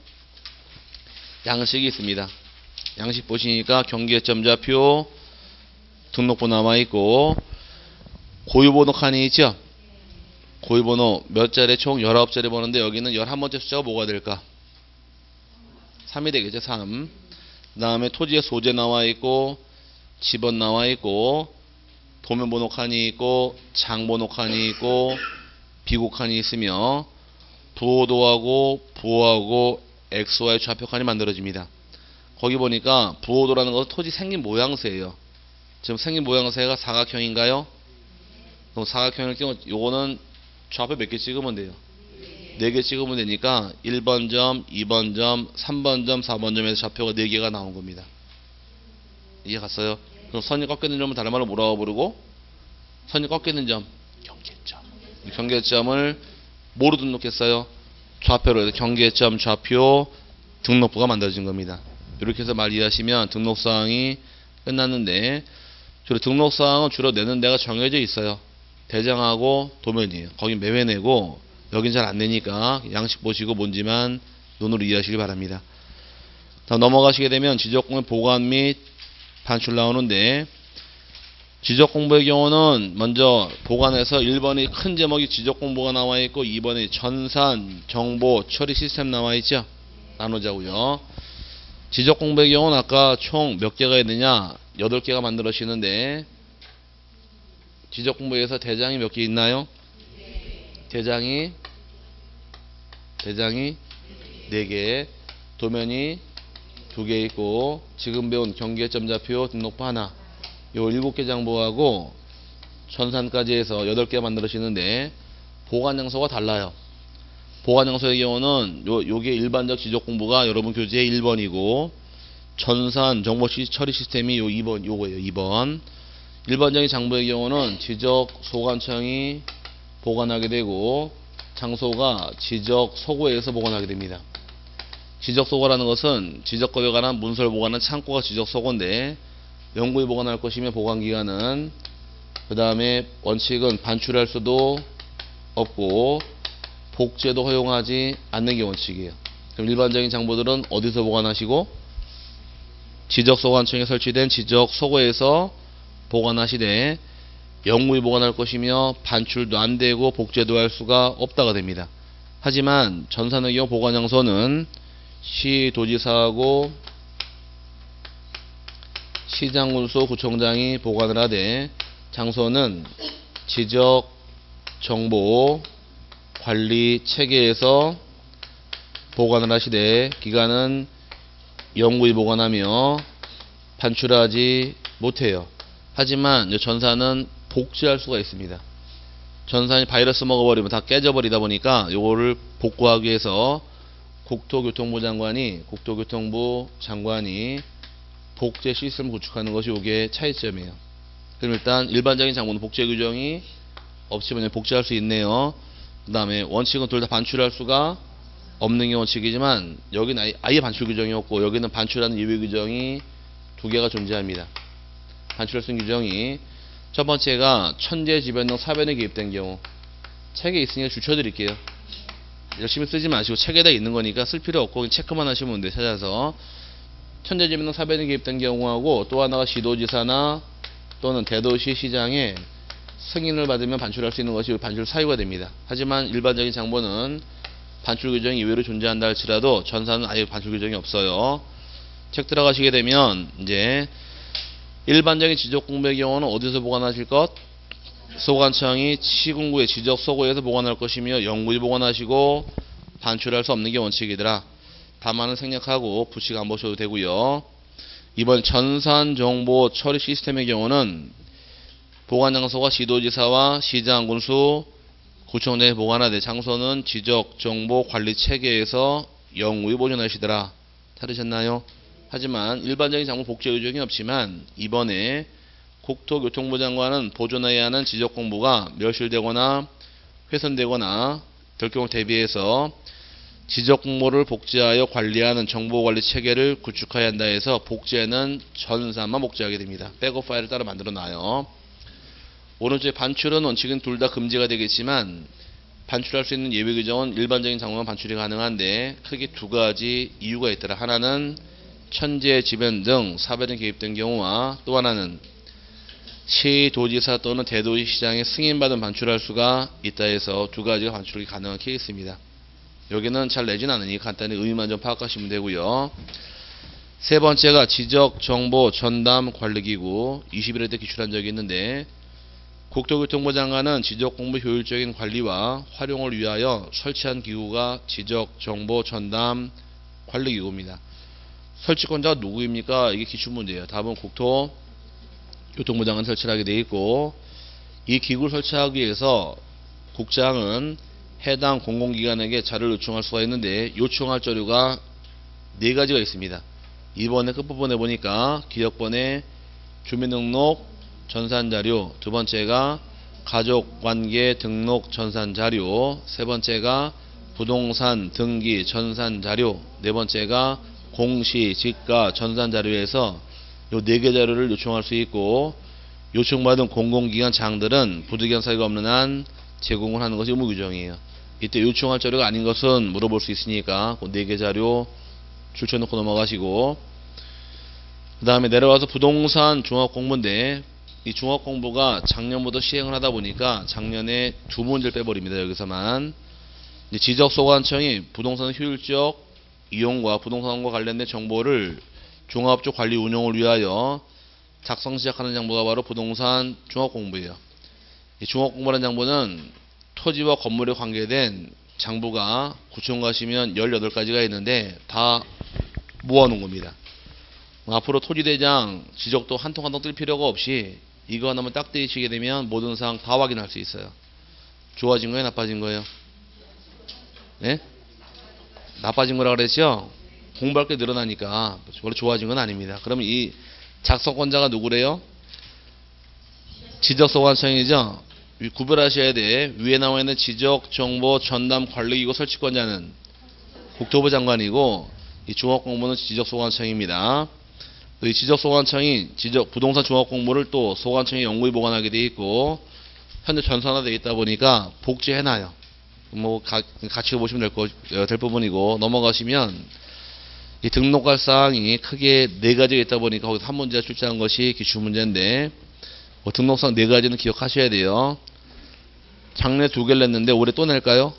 양식이 있습니다. 양식 보시니까 경계점 좌표 등록부 남아있고 고유번호 칸이 있죠? 고유번호 몇 자리 총 19자리 번호인데 여기는 11번째 숫자가 뭐가 될까? 3이 되겠죠 3. 그 다음에 토지의 소재 나와 있고 집원 나와 있고 도면 번호 칸이 있고 장번호 칸이 있고 비고 칸이 있으며 부호도하고 부호하고 XY 좌표 칸이 만들어집니다. 거기 보니까 부호도라는 것은 토지 생긴 모양새예요. 지금 생긴 모양새가 사각형인가요? 그럼 사각형을 끼워 요거는 좌표 몇 개 찍으면 돼요? 4개 찍으면 되니까 1번 점, 2번 점, 3번 점, 4번 점에서 좌표가 4개가 나온 겁니다. 이해 갔어요? 그럼 선이 꺾이는 점은 다른 말로 뭐라고 부르고? 선이 꺾이는 점, 경계점. 이 경계점을 뭐로 등록했어요? 좌표로 해서 경계점 좌표 등록부가 만들어진 겁니다. 이렇게 해서 말 이해하시면 등록사항이 끝났는데 주로 등록사항은 주로 내는 데가 정해져 있어요. 대장하고 도면이에요. 거기 매매 내고 여긴 잘 안 내니까 양식 보시고 뭔지만 눈으로 이해하시기 바랍니다. 다음 넘어가시게 되면 지적공의 보관 및 반출 나오는데 지적 공부의 경우는 먼저 보관해서 1번이 큰 제목이 지적 공부가 나와 있고 2번이 전산 정보 처리 시스템 나와 있죠. 나누자고요. 지적 공부의 경우는 아까 총 몇 개가 있느냐? 8개가 만들어지는데 지적 공부에서 대장이 몇 개 있나요? 대장이 대장이 4개, 도면이 2개 있고 지금 배운 경계점 좌표 등록부 하나 요 7개 장부하고 전산까지 해서 8개 만들어지는데 보관 장소가 달라요. 보관 장소의 경우는 요, 요게 일반적 지적 공부가 여러분 교재 1번이고 전산 정보 시- 처리 시스템이 요 2번 요거예요. 2번. 일반적인 장부의 경우는 지적 소관청이 보관하게 되고 장소가 지적 소고에서 보관하게 됩니다. 지적 소고라는 것은 지적법에 관한 문서를 보관하는 창고가 지적 소고인데 연구에 보관할 것이며 보관 기간은 그 다음에 원칙은 반출할 수도 없고 복제도 허용하지 않는 게 원칙이에요. 그럼 일반적인 장부들은 어디서 보관하시고 지적 소관청에 설치된 지적 소고에서 보관하시되 영구히 보관할 것이며 반출도 안 되고 복제도 할 수가 없다가 됩니다. 하지만 전산의 경우 보관 장소는 시도지사하고 시장군수 구청장이 보관을 하되 장소는 지적 정보 관리 체계에서 보관을 하시되 기간은 영구히 보관하며 반출하지 못해요. 하지만 이 전산은 복제할 수가 있습니다. 전산이 바이러스 먹어버리면 다 깨져버리다 보니까 요거를 복구하기 위해서 국토교통부 장관이 국토교통부 장관이 복제 시스템을 구축하는 것이 요게 차이점이에요. 그럼 일단 일반적인 장부는 복제 규정이 없지만 복제할 수 있네요. 그 다음에 원칙은 둘 다 반출할 수가 없는 게 원칙이지만 여기는 아예 반출 규정이 없고 여기는 반출하는 예외 규정이 두 개가 존재합니다. 있는 규정이 첫 번째가 천재 지변 등 사변에 개입된 경우 책에 있으니까 줄쳐드릴게요. 열심히 쓰지 마시고 책에다 있는 거니까 쓸 필요 없고 체크만 하시면 돼 찾아서 천재 지변 등 사변에 개입된 경우하고 또 하나가 시도지사나 또는 대도시 시장에 승인을 받으면 반출할 수 있는 것이 반출 사유가 됩니다. 하지만 일반적인 장부는 반출 규정이 이외로 존재한다 할지라도 전사는 아예 반출 규정이 없어요. 책 들어가시게 되면 이제 일반적인 지적 공부의 경우는 어디서 보관하실 것? 소관청이 시군구의 지적 소고에서 보관할 것이며 영구히 보관하시고 반출할 수 없는 게 원칙이더라. 다만은 생략하고 부식 안 보셔도 되고요. 이번 전산 정보 처리 시스템의 경우는 보관 장소가 시도지사와 시장 군수 구청장에 보관하되 장소는 지적 정보 관리 체계에서 영구히 보존하시더라. 다르셨나요? 하지만 일반적인 장부 복제 의존이 없지만 이번에 국토교통부 장관은 보존해야 하는 지적 공부가 멸실되거나 훼손되거나 될 경우 대비해서 지적 공모를 복제하여 관리하는 정보 관리 체계를 구축해야 한다 해서 복제는 전산만 복제하게 됩니다. 백업 파일을 따로 만들어 놔요. 오른쪽에 반출은 원칙은 둘 다 금지가 되겠지만 반출할 수 있는 예외 규정은 일반적인 장부만 반출이 가능한데 크게 두 가지 이유가 있더라. 하나는 천재 지변 등 사변에 개입된 경우와 또 하나는 시도지사 또는 대도시 시장에 승인받은 반출할 수가 있다 해서 두 가지가 반출이 가능한 케이스입니다. 여기는 잘 내진 않으니 간단히 의미만 좀 파악하시면 되고요. 세 번째가 지적 정보 전담 관리기구 21회 때 기출한 적이 있는데 국토교통부 장관은 지적 공부 효율적인 관리와 활용을 위하여 설치한 기구가 지적 정보 전담 관리기구입니다. 설치권자가 누구입니까? 이게 기출문제예요. 답은 국토 교통부 장관 설치를 하게 돼 있고 이 기구를 설치하기 위해서 국장은 해당 공공기관에게 자료를 요청할 수가 있는데 요청할 자료가 네 가지가 있습니다. 이번에 끝부분에 보니까 기억번에 주민등록 전산자료 두 번째가 가족관계 등록 전산 자료, 세 번째가 부동산 등기 전산 자료, 네 번째가 공시, 지가 전산 자료에서 요 네 개 자료를 요청할 수 있고 요청받은 공공기관 장들은 부득이한 사유가 없는 한 제공을 하는 것이 의무 규정이에요. 이때 요청할 자료가 아닌 것은 물어볼 수 있으니까 그 네 개 자료 줄쳐놓고 넘어가시고 그 다음에 내려와서 부동산 종합공부인데 이 종합공부가 작년부터 시행을 하다 보니까 작년에 두 문제를 빼버립니다. 여기서만 지적소관청이 부동산 효율적 이용과 부동산과 관련된 정보를 종합적 관리 운영을 위하여 작성 시작하는 장부가 바로 부동산 종합 공부예요. 이 종합 공부라는 장부는 토지와 건물에 관계된 장부가 구청 가시면 18가지가 있는데 다 모아놓은 겁니다. 뭐 앞으로 토지대장 지적도 한 통 한 통 뜰 필요가 없이 이거 하나만 딱 떼치게 되면 모든 사항 다 확인할 수 있어요. 좋아진 거예요? 나빠진 거예요? 예? 나빠진 거라 그랬죠? 공부할 게 늘어나니까 원래 좋아진 건 아닙니다. 그러면 이 작성권자가 누구래요? 지적소관청이죠? 위- 구별하셔야 돼. 위에 나와 있는 지적정보 전담 관리기구 설치권자는 국토부 장관이고 이 종합공무는 지적소관청입니다. 이 지적소관청이 지적 부동산 종합공부를 또 소관청에 연구히 보관하게 돼 있고 현재 전산화되어 있다 보니까 복제해놔요. 뭐 가- 같이 보시면 될, 거, 어, 될 부분이고 넘어가시면 이 등록할 사항이 크게 네 가지가 있다 보니까 거기서 한 문제가 출제한 것이 기출 문제인데 뭐 등록상 네 가지는 기억하셔야 돼요. 작년에 두 개를 냈는데 올해 또 낼까요?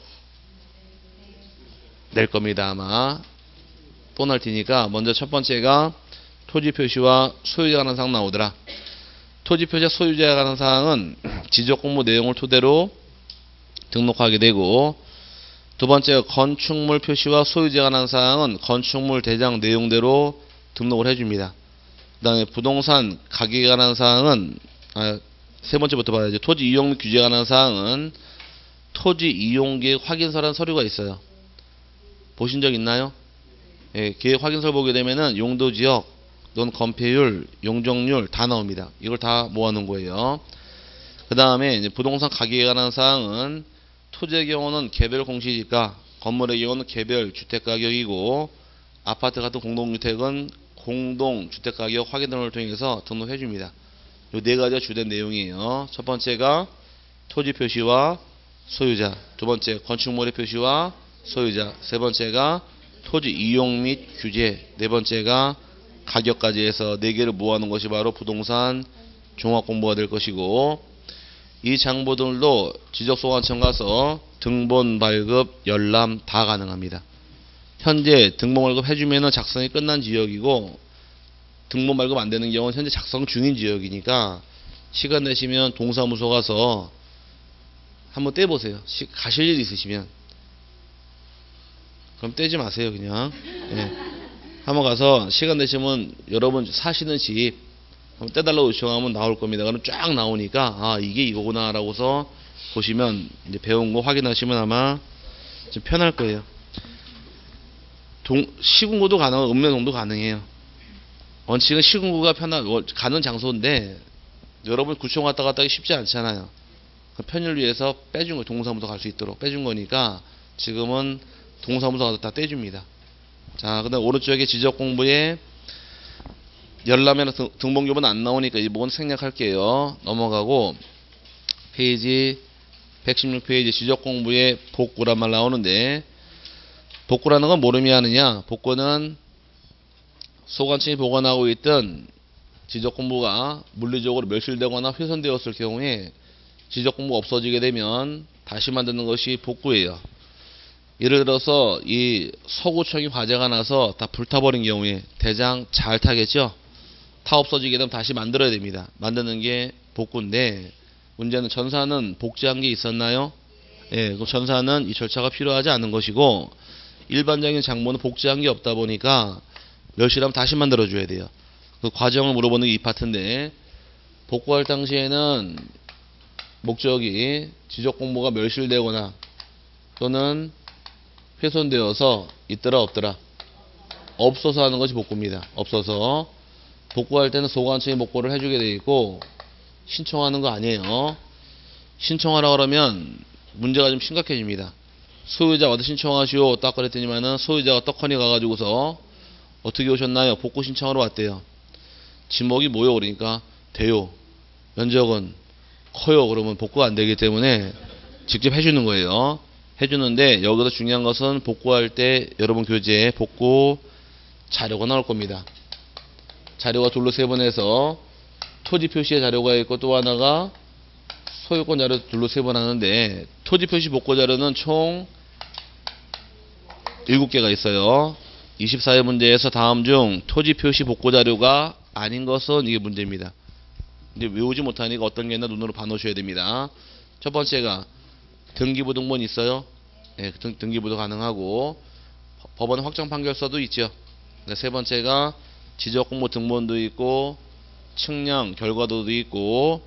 낼 겁니다 아마 또날 테니까 먼저 첫 번째가 토지 표시와 소유자 관한 사항 나오더라. 토지 표시와 소유자에 관한 사항은 지적 공모 내용을 토대로 등록하게 되고 두 번째 건축물 표시와 소유자에 관한 사항은 건축물 대장 내용대로 등록을 해줍니다. 그 다음에 부동산 가격에 관한 사항은 아, 세 번째부터 봐야죠. 토지 이용 및 규제에 관한 사항은 토지 이용 계획 확인서라는 서류가 있어요. 보신 적 있나요? 예, 계획 확인서를 보게 되면은 용도 지역, 또는 건폐율, 용적률 다 나옵니다. 이걸 다 모아놓은 거예요. 그 다음에 부동산 가격에 관한 사항은 토지의 경우는 개별 공시지가, 건물의 경우는 개별 주택 가격이고 아파트 같은 공동주택은 공동 주택 가격 확인 등을 통해서 등록해 줍니다. 요네 가지가 주된 내용이에요. 첫 번째가 토지 표시와 소유자, 두 번째 건축물의 표시와 소유자, 세 번째가 토지 이용 및 규제, 네 번째가 가격까지 해서 네 개를 모아놓은 것이 바로 부동산 종합 공부가 될 것이고 이 장부들도 지적소관청 가서 등본 발급, 열람 다 가능합니다. 현재 등본 발급 해주면은 작성이 끝난 지역이고 등본 발급 안 되는 경우는 현재 작성 중인 지역이니까 시간 내시면 동사무소 가서 한번 떼보세요. 시- 가실 일 있으시면 그럼 떼지 마세요 그냥. 예. 한번 가서 시간 되시면 여러분 사시는 집 떼달라고 요청하면 나올 겁니다. 그럼 쫙 나오니까 아 이게 이거구나라고서 보시면 이제 배운 거 확인하시면 아마 좀 편할 거예요. 동, 시군구도 가능하고 읍면동도 가능해요. 원칙은 시군구가 편한 원- 가는 장소인데 여러분 구청 갔다 갔다 하기 쉽지 않잖아요. 그 편의를 위해서 빼준 거 동사무소 갈 수 있도록 빼준 거니까 지금은 동사무소 가서 다 떼줍니다. 자, 그다음 오른쪽에 지적 공부에 열람에는 등- 등본교본 안 나오니까 이 부분 생략할게요. 넘어가고 페이지 116페이지 지적 공부에 복구란 말 나오는데 복구라는 건 뭐를 의미하느냐? 복구는 소관청이 보관하고 있던 지적 공부가 물리적으로 멸실되거나 훼손되었을 경우에 지적 공부가 없어지게 되면 다시 만드는 것이 복구예요. 예를 들어서 이 서구청이 화재가 나서 다 불타버린 경우에 대장 잘 타겠죠? 타 없어지게 되면 다시 만들어야 됩니다. 만드는 게 복구인데 문제는 전사는 복제한 게 있었나요? 예, 그 전사는 이 절차가 필요하지 않은 것이고 일반적인 장모는 복제한 게 없다 보니까 멸실하면 다시 만들어 줘야 돼요. 그 과정을 물어보는 게 이 파트인데 복구할 당시에는 목적이 지적 공모가 멸실되거나 또는 훼손되어서 있더라 없더라 없어서 하는 것이 복구입니다. 없어서 복구할 때는 소관청이 복구를 해주게 돼 있고 신청하는 거 아니에요. 신청하라 그러면 문제가 좀 심각해집니다. 소유자 어디 신청하시오 딱 그랬더니만은 소유자가 떡하니 가가지고서 어떻게 오셨나요? 복구 신청하러 왔대요. 지목이 뭐요? 그러니까 돼요. 면적은 커요. 그러면 복구가 안 되기 때문에 직접 해주는 거예요. 해주는데 여기서 중요한 것은 복구할 때 여러분 교재에 복구 자료가 나올 겁니다. 자료가 둘로 세 번 해서 토지 표시의 자료가 있고 또 하나가 소유권 자료 둘로 세 번 하는데 토지 표시 복구 자료는 총 7개가 있어요. 24회 문제에서 다음 중 토지 표시 복구 자료가 아닌 것은 이게 문제입니다. 이제 외우지 못하니까 어떤 게 있나 눈으로 봐놓으셔야 됩니다. 첫 번째가 등기부 등본 있어요. 예, 등, 등기부도 가능하고 법- 법원 확정 판결서도 있죠. 네, 세 번째가 지적 공모 등본도 있고 측량 결과도도 있고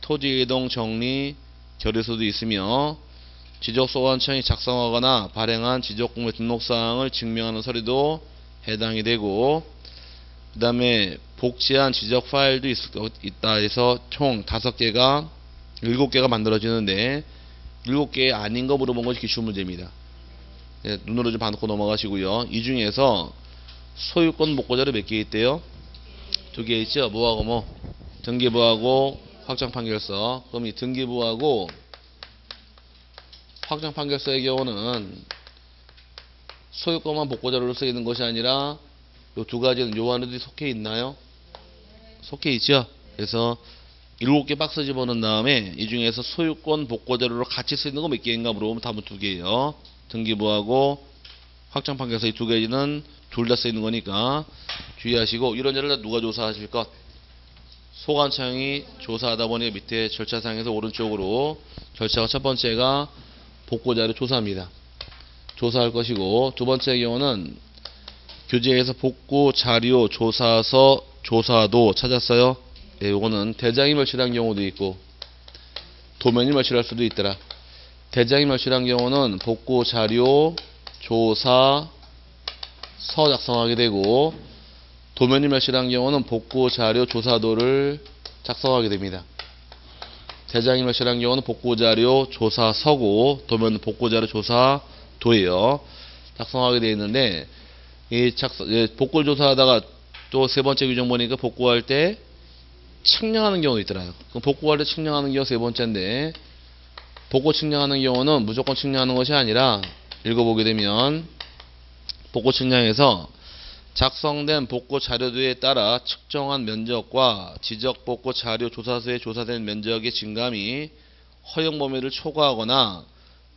토지 이동 정리 결의서도 있으며 지적소관청이 작성하거나 발행한 지적공모 등록사항을 증명하는 서류도 해당이 되고 그 다음에 복제한 지적 파일도 있, 있다 해서 총 다섯 개가 일곱 개가 만들어지는데 일곱 개 아닌 거 물어본 것이 기출 문제입니다. 예, 눈으로 좀 봐놓고 넘어가시고요. 이 중에서 소유권 복구자료 몇 개 있대요? 두 개 있죠? 뭐하고 뭐? 등기부하고 확정 판결서. 그럼 이 등기부하고 확정 판결서의 경우는 소유권만 복구자료로 쓰이는 것이 아니라 요두 가지는 요 안에도 속해 있나요? 속해 있죠? 그래서 일곱 개 박스 집어넣은 다음에 이 중에서 소유권 복구자료로 같이 쓰이는 거 몇 개인가 물어보면 답은 두 개예요. 등기부하고 확정 판결서 이두 개는 둘 다 쓰이는 거니까 주의하시고 이런 자를 다 누가 조사하실 것? 소관청이 조사하다 보니 밑에 절차상에서 오른쪽으로 절차가 첫 번째가 복구자료 조사입니다. 조사할 것이고 두 번째 경우는 교재에서 복구 자료 조사서 조사도 찾았어요. 예, 요거는 대장이 멸실한 경우도 있고 도면이 멸실할 수도 있더라. 대장이 멸실한 경우는 복구 자료 조사 서 작성하게 되고 도면이 멸실한 경우는 복구 자료 조사도를 작성하게 됩니다. 대장이 멸실한 경우는 복구 자료 조사서고 도면은 복구 자료 조사도예요. 작성하게 되어 있는데 이 작성 예, 복구를 조사하다가 또 세 번째 규정 보니까 복구할 때 측량하는 경우도 있더라고요. 그럼 복구할 때 측량하는 경우 세 번째인데 복구 측량하는 경우는 무조건 측량하는 것이 아니라 읽어보게 되면 복구 측량에서 작성된 복구 자료도에 따라 측정한 면적과 지적 복구 자료 조사서에 조사된 면적의 증감이 허용 범위를 초과하거나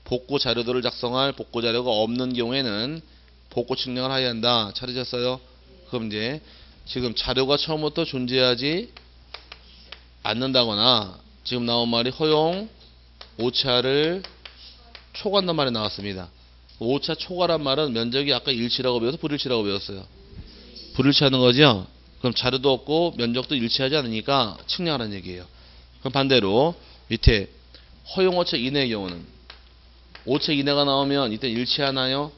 복구 자료도를 작성할 복구 자료가 없는 경우에는 복구 측량을 하여야 한다. 찾으셨어요? 그럼 이제 지금 자료가 처음부터 존재하지 않는다거나 지금 나온 말이 허용 오차를 초과한단 말이 나왔습니다. 오차 초과란 말은 면적이 아까 일치라고 배워서 불일치라고 배웠어요. 불일치하는 거죠. 그럼 자료도 없고 면적도 일치하지 않으니까 측량하라는 얘기예요. 그럼 반대로 밑에 허용 오차 이내의 경우는 오차 이내가 나오면 이때 일치하나요?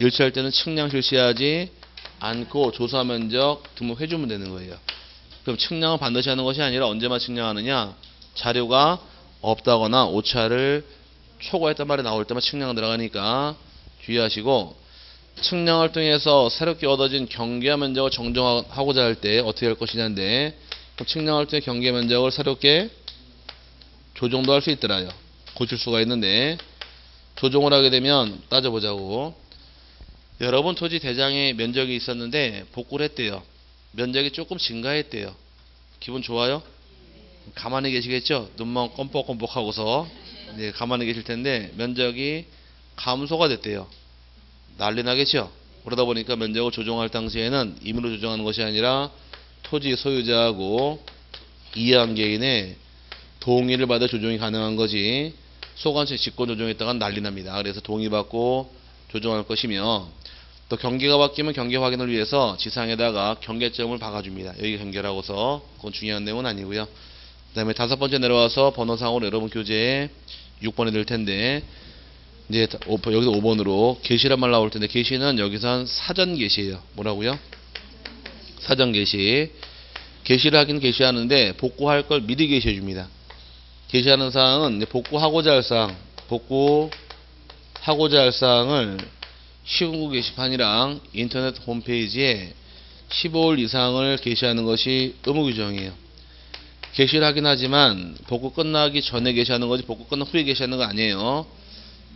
일치할 때는 측량 실시하지 않고 조사 면적 등록 해주면 되는 거예요. 그럼 측량은 반드시 하는 것이 아니라 언제만 측량하느냐? 자료가 없다거나 오차를 초과했단 말이 나올 때만 측량 들어가니까 주의하시고 측량을 통해서 새롭게 얻어진 경계 면적을 정정하고자 할 때 어떻게 할 것이냐인데 측량을 통해 경계 면적을 새롭게 조정도 할 수 있더라요. 고칠 수가 있는데 조정을 하게 되면 따져보자고 여러분 토지 대장에 면적이 있었는데 복구를 했대요. 면적이 조금 증가했대요. 기분 좋아요? 가만히 계시겠죠? 눈만 껌뻑껌뻑하고서 네, 가만히 계실 텐데 면적이 감소가 됐대요. 난리 나겠죠? 그러다 보니까 면적을 조정할 당시에는 임의로 조정하는 것이 아니라 토지 소유자하고 이해관계인의 동의를 받아 조정이 가능한 거지 소관청 직권 조정했다간 난리 납니다. 그래서 동의받고 조정할 것이며 또 경계가 바뀌면 경계 확인을 위해서 지상에다가 경계점을 박아줍니다. 여기 경계라고서 그건 중요한 내용은 아니고요. 그 다음에 다섯 번째 내려와서 번호상으로 여러분 교재에 6번이 될 텐데 이제 오- 여기서 5번으로 게시란 말 나올 텐데 게시는 여기선 사전 게시예요. 뭐라고요? 사전 게시. 게시를 하긴 게시하는데 복구할 걸 미리 게시해 줍니다. 게시하는 사항은 복구하고자 할 사항, 복구하고자 할 사항을 시군구 게시판이랑 인터넷 홈페이지에 15일 이상을 게시하는 것이 의무 규정이에요. 게시를 하긴 하지만 복구 끝나기 전에 게시하는 거지 복구 끝난 후에 게시하는 거 아니에요.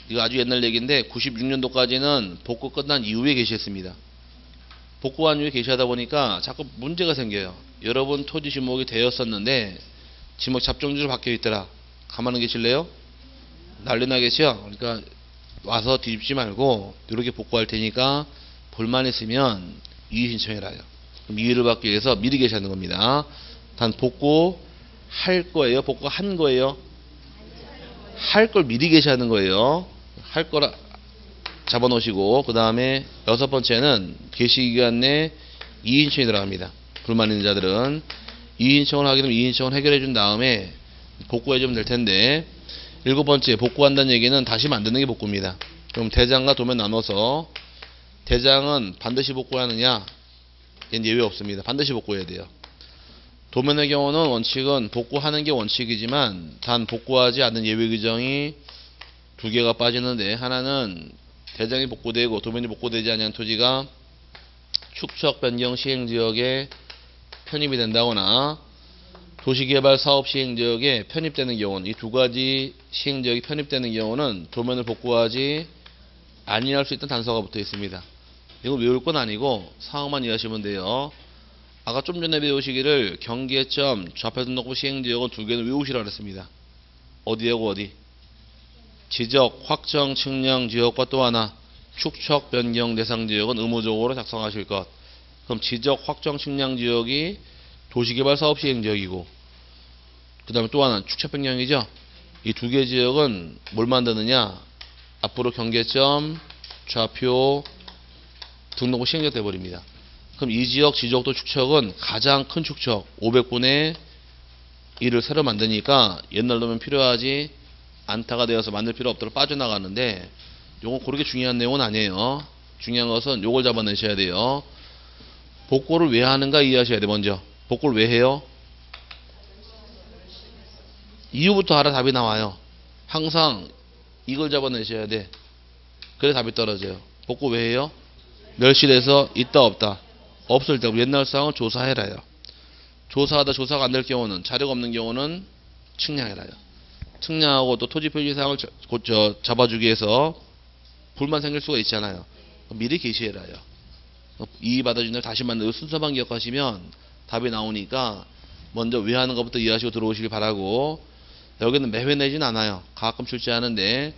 이거 아주 옛날 얘기인데 96년도까지는 복구 끝난 이후에 게시했습니다. 복구한 이후에 게시하다 보니까 자꾸 문제가 생겨요. 여러분 토지 지목이 되었었는데 지목 잡종지로 바뀌어 있더라. 가만히 계실래요? 난리 나겠죠? 그러니까 와서 뒤집지 말고 이렇게 복구할 테니까 볼만 있으면 이의 신청해라요. 이의를 받기 위해서 미리 게시하는 겁니다. 단 복구 할 거예요. 복구 한 거예요. 할 걸 미리 게시하는 거예요. 할 거라 잡아 놓으시고 그 다음에 여섯 번째는 게시 기간 내 신청이 들어갑니다. 불만 있는 자들은 신청을 하게 되면 신청을 해결해 준 다음에 복구해 주면 될 텐데 일곱 번째 복구한다는 얘기는 다시 만드는 게 복구입니다. 그럼 대장과 도면 나눠서 대장은 반드시 복구하느냐? 얘는 예외 없습니다. 반드시 복구해야 돼요. 도면의 경우는 원칙은 복구하는 게 원칙이지만 단 복구하지 않는 예외 규정이 두 개가 빠지는데 하나는 대장이 복구되고 도면이 복구되지 않은 토지가 축척 변경 시행 지역에 편입이 된다거나 도시개발 사업 시행 지역에 편입되는 경우는 이 두 가지 시행 지역이 편입되는 경우는 도면을 복구하지 아니할 수 있다는 단서가 붙어 있습니다. 이거 외울 건 아니고 상황만 이해하시면 돼요. 아까 좀 전에 배우시기를 경계점 좌표 등록부 시행 지역은 두 개는 외우시라 그랬습니다. 어디하고 어디? 지적, 확정, 측량 지역과 또 하나 축척, 변경 대상 지역은 의무적으로 작성하실 것. 그럼 지적, 확정, 측량 지역이 도시개발 사업 시행 지역이고 그 다음에 또 하나 축척 변경이죠. 이 두 개 지역은 뭘 만드느냐? 앞으로 경계점, 좌표, 등록부 시행지역 돼버립니다. 그럼 이 지역 지적도 축척은 가장 큰 축척 500분의 1을 새로 만드니까 옛날 놈은 필요하지 않다가 되어서 만들 필요 없도록 빠져나가는데 요거 그렇게 중요한 내용은 아니에요. 중요한 것은 요걸 잡아내셔야 돼요. 복구를 왜 하는가 이해하셔야 돼 먼저. 복구를 왜 해요? 이유부터 알아 답이 나와요. 항상 이걸 잡아내셔야 돼. 그래 답이 떨어져요. 복구 왜 해요? 멸실해서 있다 없다. 없을 때 옛날 상황을 조사해라요. 조사하다 조사가 안 될 경우는 자료가 없는 경우는 측량해라요. 측량하고 또 토지 표시 사항을 저, 곧 저, 잡아주기 위해서 불만 생길 수가 있잖아요. 미리 게시해라요. 이의 받아준다 다시 만들고 순서만 기억하시면 답이 나오니까 먼저 왜 하는 것부터 이해하시고 들어오시길 바라고 여기는 매회 내진 않아요. 가끔 출제하는데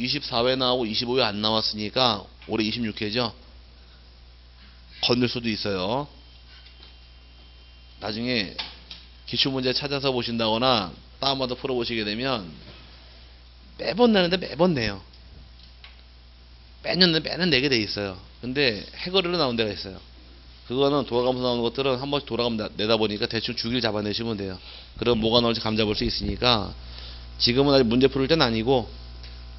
24회 나오고 25회 안 나왔으니까 올해 26회죠. 건들 수도 있어요. 나중에 기출문제 찾아서 보신다거나 다운받아 풀어보시게 되면 매번 내는데 매번 내요. 매년 매년 내게 돼 있어요. 근데 해거리로 나온 데가 있어요. 그거는 돌아가면서 나오는 것들은 한 번씩 돌아가면 내다 보니까 대충 주기를 잡아내시면 돼요. 그럼 뭐가 나올지 감 잡을 수 있으니까 지금은 아직 문제 풀을 때는 아니고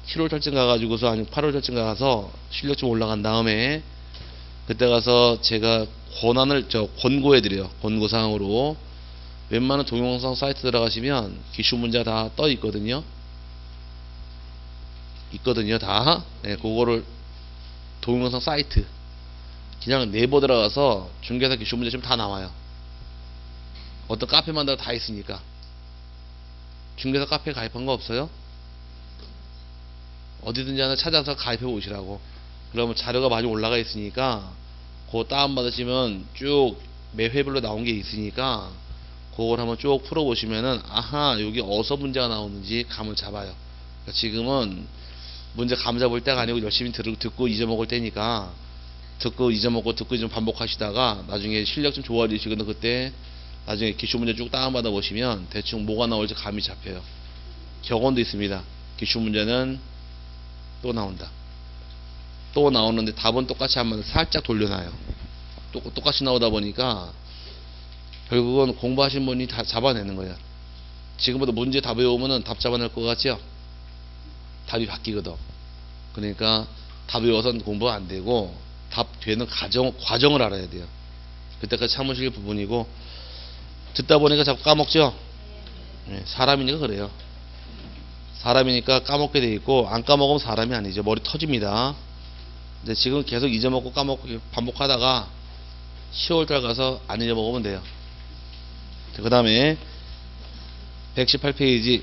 7월 달쯤 가가지고서 아니면 8월 달쯤 가서 실력 좀 올라간 다음에 그때 가서 제가 권한을 저 권고해 드려요. 권고 사항으로 웬만한 동영상 사이트 들어가시면 기출 문제 다떠 있거든요. 있거든요, 다. 네, 그거를 동영상 사이트 그냥 네이버 들어가서 중개사 기출 문제 지금 다 나와요. 어떤 카페만 다 있으니까. 중개사 카페 가입한 거 없어요? 어디든지 하나 찾아서 가입해 보시라고. 그러면 자료가 많이 올라가 있으니까 그거 다운받으시면 쭉 매 회별로 나온 게 있으니까 그걸 한번 쭉 풀어보시면은 아하 여기 어서 문제가 나오는지 감을 잡아요. 그러니까 지금은 문제 감 잡을 때가 아니고 열심히 들, 듣고 잊어먹을 때니까 듣고 잊어먹고 듣고 좀 반복하시다가 나중에 실력 좀 좋아지시거든 그때 나중에 기출 문제 쭉 다운받아 보시면 대충 뭐가 나올지 감이 잡혀요. 격언도 있습니다. 기출 문제는 또 나온다. 또 나오는데 답은 똑같이 한번 살짝 돌려놔요. 똑, 똑같이 나오다 보니까 결국은 공부하신 분이 다 잡아내는 거예요. 지금부터 문제 답 외우면은 답 잡아낼 것 같죠? 답이 바뀌거든. 그러니까 답 외워서는 공부가 안 되고 답 되는 과정, 과정을 알아야 돼요. 그때까지 참으실 부분이고 듣다 보니까 자꾸 까먹죠? 네, 사람이니까 그래요. 사람이니까 까먹게 돼 있고 안 까먹으면 사람이 아니죠. 머리 터집니다. 근데 지금 계속 잊어먹고 까먹고 반복하다가 10월달 가서 안 잊어먹으면 돼요. 그 다음에 118페이지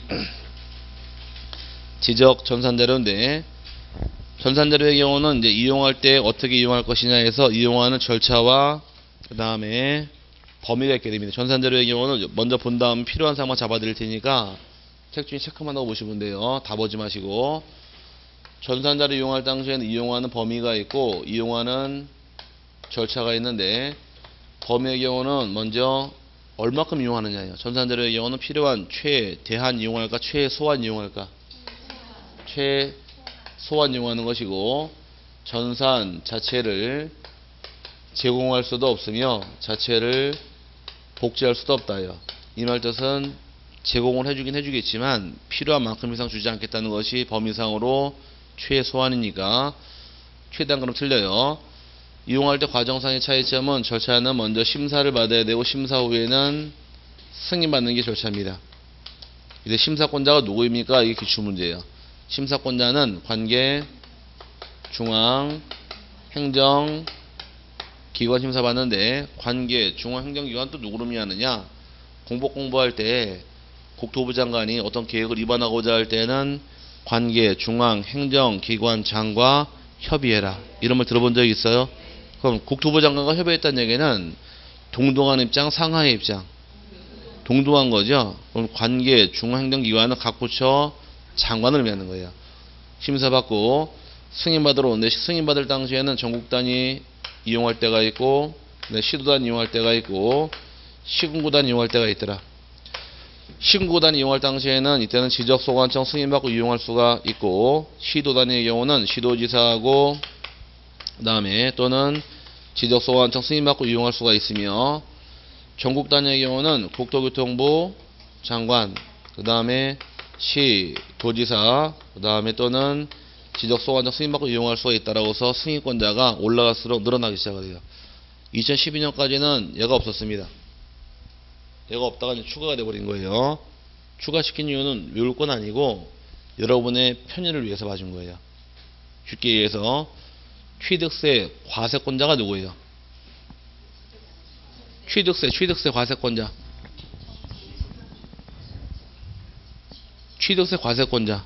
지적 전산자료인데 전산자료의 경우는 이제 이용할 때 어떻게 이용할 것이냐 해서 이용하는 절차와 그 다음에 범위가 있게 됩니다. 전산자료의 경우는 먼저 본 다음 필요한 사항만 잡아드릴 테니까 책 중에 체크만 하고 보시면 돼요. 다 보지 마시고 전산자료 이용할 당시에는 이용하는 범위가 있고 이용하는 절차가 있는데 범위의 경우는 먼저 얼마큼 이용하느냐예요. 전산자료의 경우는 필요한 최대한 이용할까 최소한 이용할까 최소한 이용하는 것이고 전산 자체를 제공할 수도 없으며 자체를 복제할 수도 없다요. 이 말 뜻은 제공을 해주긴 해주겠지만 필요한 만큼 이상 주지 않겠다는 것이 범위상으로 최소한이니까 최대한 그럼 틀려요. 이용할 때 과정상의 차이점은 절차는 먼저 심사를 받아야 되고 심사 후에는 승인받는 게 절차입니다. 이제 심사권자가 누구입니까? 이게 기출 문제예요. 심사권자는 관계, 중앙, 행정, 기관 심사 받는데 관계, 중앙, 행정기관 또 누구를 의미하느냐? 공복 공부할 때 국토부 장관이 어떤 계획을 입안하고자 할 때는 관계, 중앙, 행정, 기관, 장과 협의해라. 이런 말 들어본 적 있어요? 그럼 국토부 장관과 협의했다는 얘기는 동등한 입장, 상하의 입장. 동등한 거죠. 그럼 관계, 중앙 행정기관은 각 부처 장관을 의미하는 거예요. 심사받고 승인받으러 오는데 승인받을 당시에는 전국 단위 이용할 때가 있고 네, 시도단 이용할 때가 있고 시군구단 이용할 때가 있더라. 시군구단 이용할 당시에는 이때는 지적소관청 승인받고 이용할 수가 있고 시도단의 경우는 시도지사하고 그 다음에 또는 지적소관청 승인받고 이용할 수가 있으며 전국 단위의 경우는 국토교통부 장관 그 다음에 시 도지사 그 다음에 또는 지적소관청 승인받고 이용할 수가 있다라고 해서 승인권자가 올라갈수록 늘어나기 시작해요. 2012년까지는 얘가 없었습니다. 얘가 없다가 이제 추가가 돼버린 거예요. 추가시킨 이유는 외울 건 아니고 여러분의 편의를 위해서 봐준 거예요. 쉽게 얘기해서 취득세 과세권자가 누구예요? 취득세, 취득세 과세권자. 취득세 과세권자.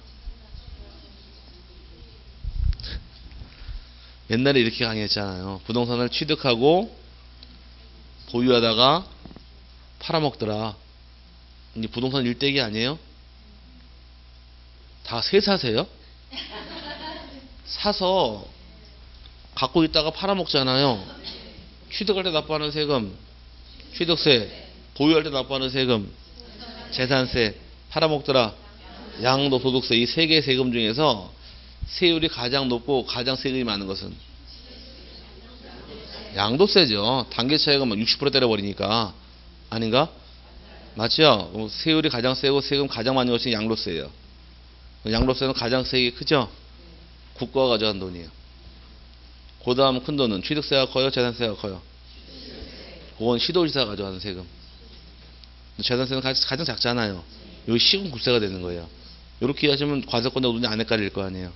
옛날에 이렇게 강의했잖아요. 부동산을 취득하고 보유하다가 팔아먹더라. 이제 부동산 일대기 아니에요? 다 세사세요? 사서 갖고 있다가 팔아먹잖아요. 취득할 때 납부하는 세금, 취득세, 보유할 때 납부하는 세금, 재산세, 팔아먹더라, 양도소득세 이 세 개의 세금 중에서 세율이 가장 높고 가장 세금이 많은 것은 양도세죠. 단계 차이가 막 60% 때려버리니까 아닌가? 맞죠? 세율이 가장 세고 세금 가장 많은 것이 양도세예요. 양도세는 가장 세게 크죠? 국가가 가져간 돈이에요. 그 다음 큰 돈은 취득세가 커요? 재산세가 커요? 그건 시도지사가 가져가는 세금. 재산세는 가장 작잖아요. 여기 시군 국세가 되는 거예요. 이렇게 하시면 과세권자 눈이 안 헷갈릴 거 아니에요.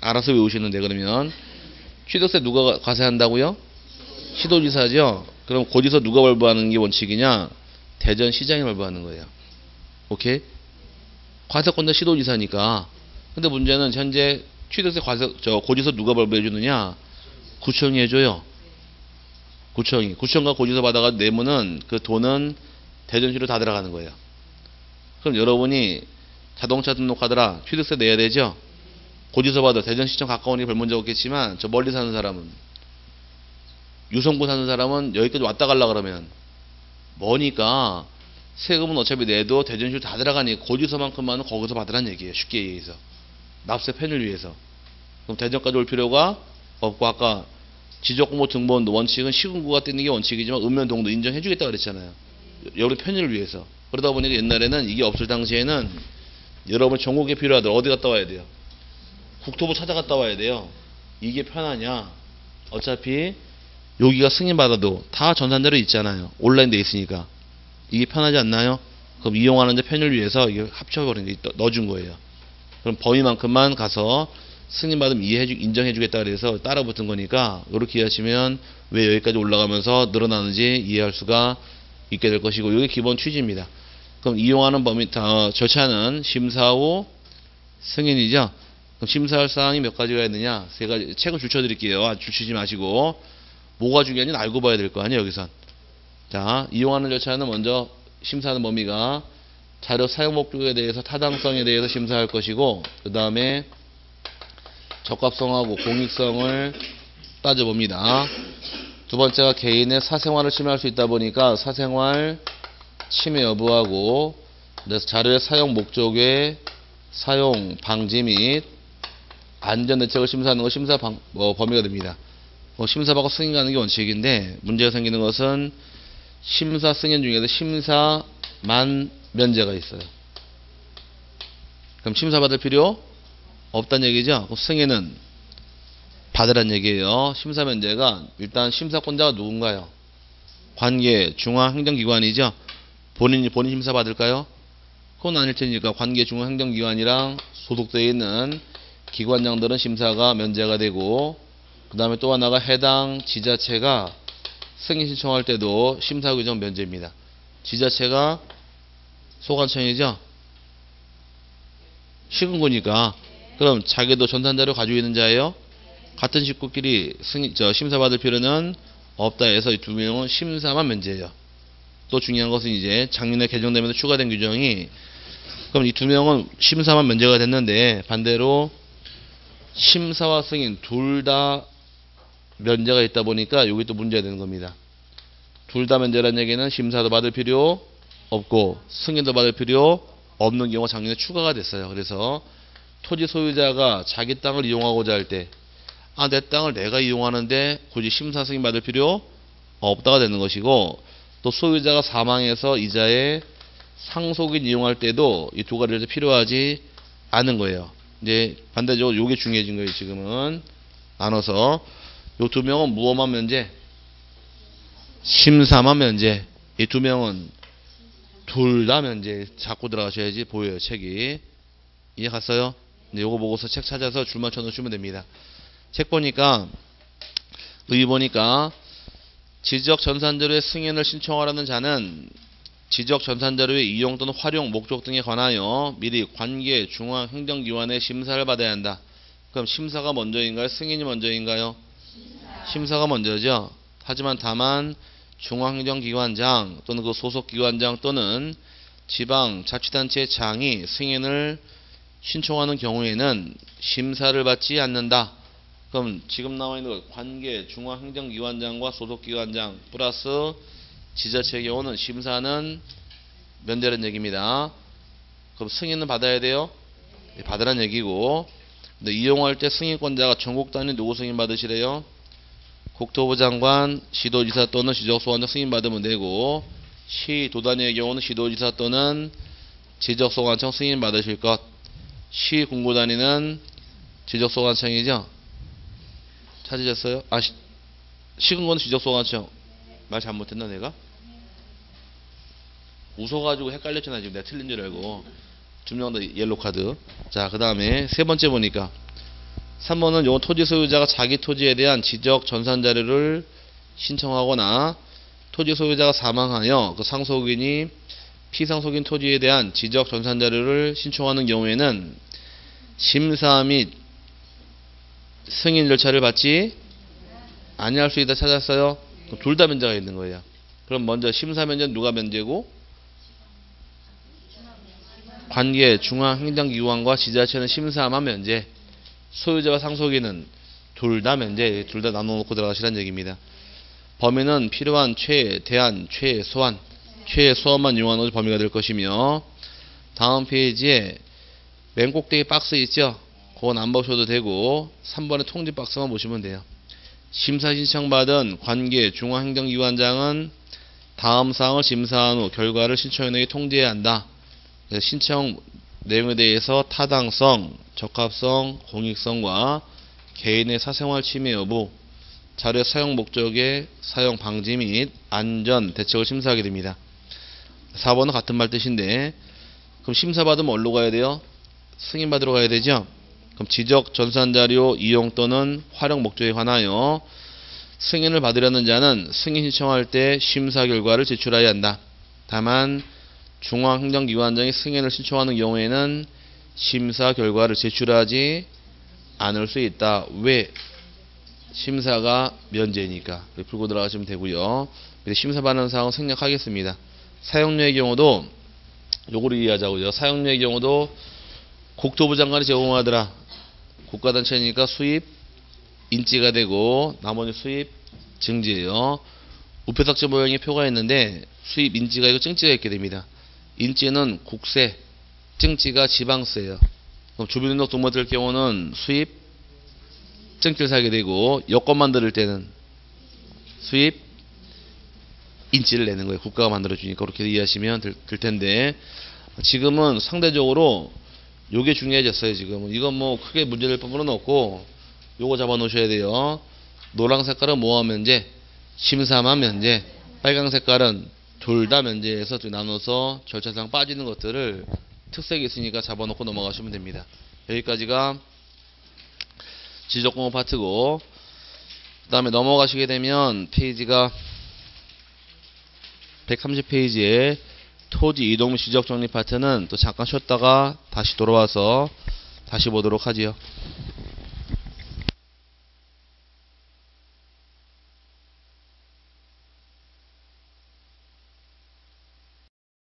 알아서 외우시는데 그러면 취득세 누가 과세한다고요? 시도지사죠. 그럼 거기서 누가 발부하는 게 원칙이냐? 대전시장이 발부하는 거예요. 오케이? 과세권자 시도지사니까. 근데 문제는 현재 취득세 과세 저 고지서 누가 발부해 주느냐? 구청이 해줘요. 구청이 구청과 고지서 받아가 내면은 그 돈은 대전시로 다 들어가는 거예요. 그럼 여러분이 자동차 등록하더라 취득세 내야 되죠? 고지서 받아 대전시청 가까우니 별 문제 없겠지만 저 멀리 사는 사람은 유성구 사는 사람은 여기까지 왔다 갈라 그러면 뭐니까 세금은 어차피 내도 대전시로 다 들어가니 고지서만큼만은 거기서 받으란 얘기예요. 쉽게 얘기해서 납세 편을 위해서 그럼 대전까지 올 필요가 없고 아까 지적공모 등본 원칙은 시군구가 떼는 게 원칙이지만 읍면동도 인정해주겠다 그랬잖아요. 여러분 편의를 위해서 그러다 보니까 옛날에는 이게 없을 당시에는 여러분 전국에 필요하더 어디 갔다 와야 돼요? 국토부 찾아갔다 와야 돼요. 이게 편하냐? 어차피 여기가 승인받아도 다 전산대로 있잖아요. 온라인 돼 있으니까. 이게 편하지 않나요? 그럼 이용하는 데 편의를 위해서 이걸 합쳐버린 게 넣어준 거예요. 그럼 범위만큼만 가서 승인 받으면 이해해주 인정해 주겠다 그래서 따라 붙은 거니까 이렇게 이해하시면 왜 여기까지 올라가면서 늘어나는지 이해할 수가 있게 될 것이고 이게 기본 취지입니다. 그럼 이용하는 범위 어, 절차는 심사 후 승인이죠. 그럼 심사할 사항이 몇 가지가 있느냐? 세 가지 책을 줄쳐 드릴게요. 아, 줄치지 마시고 뭐가 중요한지는 알고 봐야 될 거 아니에요, 여기선. 자, 이용하는 절차는 먼저 심사하는 범위가 자료 사용 목적에 대해서 타당성에 대해서 심사할 것이고 그 다음에 적합성하고 공익성을 따져봅니다. 두 번째가 개인의 사생활을 침해할 수 있다 보니까 사생활 침해 여부하고 그래서 자료의 사용 목적의 사용 방지 및 안전 대책을 심사하는 것 심사 방, 뭐, 범위가 됩니다. 뭐 심사받고 승인 가는 게 원칙인데 문제가 생기는 것은 심사 승인 중에서 심사만 면제가 있어요. 그럼 심사 받을 필요 없다는 얘기죠. 승인은 받으란 얘기예요. 심사 면제가 일단 심사권자가 누군가요? 관계 중앙행정기관이죠. 본인이 본인 심사 받을까요? 그건 아닐 테니까 관계 중앙행정기관이랑 소속되어 있는 기관장들은 심사가 면제가 되고 그 다음에 또 하나가 해당 지자체가 승인 신청할 때도 심사 규정 면제입니다. 지자체가 소관청이죠. 시군구니까 그럼 자기도 전산자료 가지고 있는 자예요. 같은 식구끼리 승인, 저 심사 받을 필요는 없다 해서 이 두 명은 심사만 면제예요. 또 중요한 것은 이제 작년에 개정되면서 추가된 규정이 그럼 이 두 명은 심사만 면제가 됐는데 반대로 심사와 승인 둘 다 면제가 있다 보니까 여기 또 문제가 되는 겁니다. 둘 다 면제라는 얘기는 심사도 받을 필요 없고 승인도 받을 필요 없는 경우가 작년에 추가가 됐어요. 그래서 토지 소유자가 자기 땅을 이용하고자 할 때, 아, 내 땅을 내가 이용하는데 굳이 심사 승인 받을 필요 없다가 되는 것이고, 또 소유자가 사망해서 이자에 상속인 이용할 때도 이 두 가지를 필요하지 않은 거예요. 이제 반대적으로 요게 중요해진 거예요, 지금은. 나눠서. 요 두 명은 무엇만 면제? 심사만 면제. 이 두 명은 둘 다 면제. 잡고 들어가셔야지 보여요, 책이. 이해 갔어요? 이제 요거 보고서 책 찾아서 줄 맞춰 놓으시면 됩니다. 책 보니까, 의 보니까, 지적 전산자료의 승인을 신청하라는 자는 지적 전산자료의 이용 또는 활용 목적 등에 관하여 미리 관계 중앙 행정기관의 심사를 받아야 한다. 그럼 심사가 먼저인가요? 승인이 먼저인가요? 심사. 가 먼저죠. 하지만 다만 중앙행정기관장 또는 그 소속기관장 또는 지방 자치단체 장이 승인을 신청하는 경우에는 심사를 받지 않는다. 그럼 지금 나와 있는 것 관계 중앙행정기관장과 소속기관장 플러스 지자체의 경우는 심사는 면대라는 얘기입니다. 그럼 승인은 받아야 돼요? 네, 받으란 얘기고 근데 이용할 때 승인권자가 전국 단위 누구 승인 받으시래요? 국토부 장관, 시도지사 또는 지적소관청 승인 받으면 되고 시 도단위의 경우는 시도지사 또는 지적소관청 승인 받으실 것 시군구단위는 지적소관청이죠? 찾으셨어요? 아, 시, 시군구는 지적소관청 말 잘못했나 내가? 웃어가지고 헷갈렸잖아 지금 내가 틀린 줄 알고 두명다 옐로 카드 자 그 다음에 세 번째 보니까 3번은 요 토지 소유자가 자기 토지에 대한 지적 전산 자료를 신청하거나 토지 소유자가 사망하여 그 상속인이 피상속인 토지에 대한 지적 전산 자료를 신청하는 경우에는 심사 및 승인 절차를 받지 아니할 수 있다 찾았어요. 둘 다 면제가 있는 거예요. 그럼 먼저 심사 면제는 누가 면제고 관계 중앙행정기관과 지자체는 심사만 면제 소유자와 상속인은 둘 다 면제 둘 다 나눠놓고 들어가시라는 얘기입니다. 범위는 필요한 최대한 최소한 최소한만 이용하는 것이 범위가 될 것이며 다음 페이지에 맨 꼭대기 박스 있죠? 그건 안 보셔도 되고 3번의 통지 박스만 보시면 돼요. 심사 신청받은 관계 중앙행정기관장은 다음 사항을 심사한 후 결과를 신청인에게 통지해야 한다. 신청 내용에 대해서 타당성, 적합성, 공익성과 개인의 사생활 침해 여부, 자료 사용 목적의 사용 방지 및 안전 대책을 심사하게 됩니다. 4번은 같은 말 뜻인데 그럼 심사 받으면 어디로 가야 돼요? 승인 받으러 가야 되죠? 그럼 지적 전산 자료 이용 또는 활용 목적에 관하여 승인을 받으려는 자는 승인 신청할 때 심사 결과를 제출해야 한다. 다만 중앙행정기관장이 승인을 신청하는 경우에는 심사 결과를 제출하지 않을 수 있다. 왜? 심사가 면제니까. 풀고 들어가시면 되고요. 이제 심사 받는 사항은 생략하겠습니다. 사용료의 경우도 요거를 이해하자고요. 사용료의 경우도 국토부 장관이 제공하더라. 국가단체니까 수입 인지가 되고 나머지 수입 증지예요. 우표삭제 모양의 표가 있는데 수입 인지가 있고 증지가 있게 됩니다. 인지는 국세, 증지가 지방세예요. 그럼 주민등록 등본 들 경우는 수입 증지를 사게 되고 여권 만들 때는 수입 인지를 내는 거예요. 국가가 만들어 주니까 그렇게 이해하시면 될, 될 텐데 지금은 상대적으로 요게 중요해졌어요. 지금은 이건 뭐 크게 문제될 부분은 없고 요거 잡아 놓으셔야 돼요. 노랑 색깔은 모아 면제, 심사만 면제, 빨강 색깔은 둘 다 면제해서 두 나눠서 절차상 빠지는 것들을 특색이 있으니까 잡아놓고 넘어가시면 됩니다. 여기까지가 지적공업 파트고 그 다음에 넘어가시게 되면 페이지가 130페이지에 토지 이동 지적 정리 파트는 또 잠깐 쉬었다가 다시 돌아와서 다시 보도록 하지요.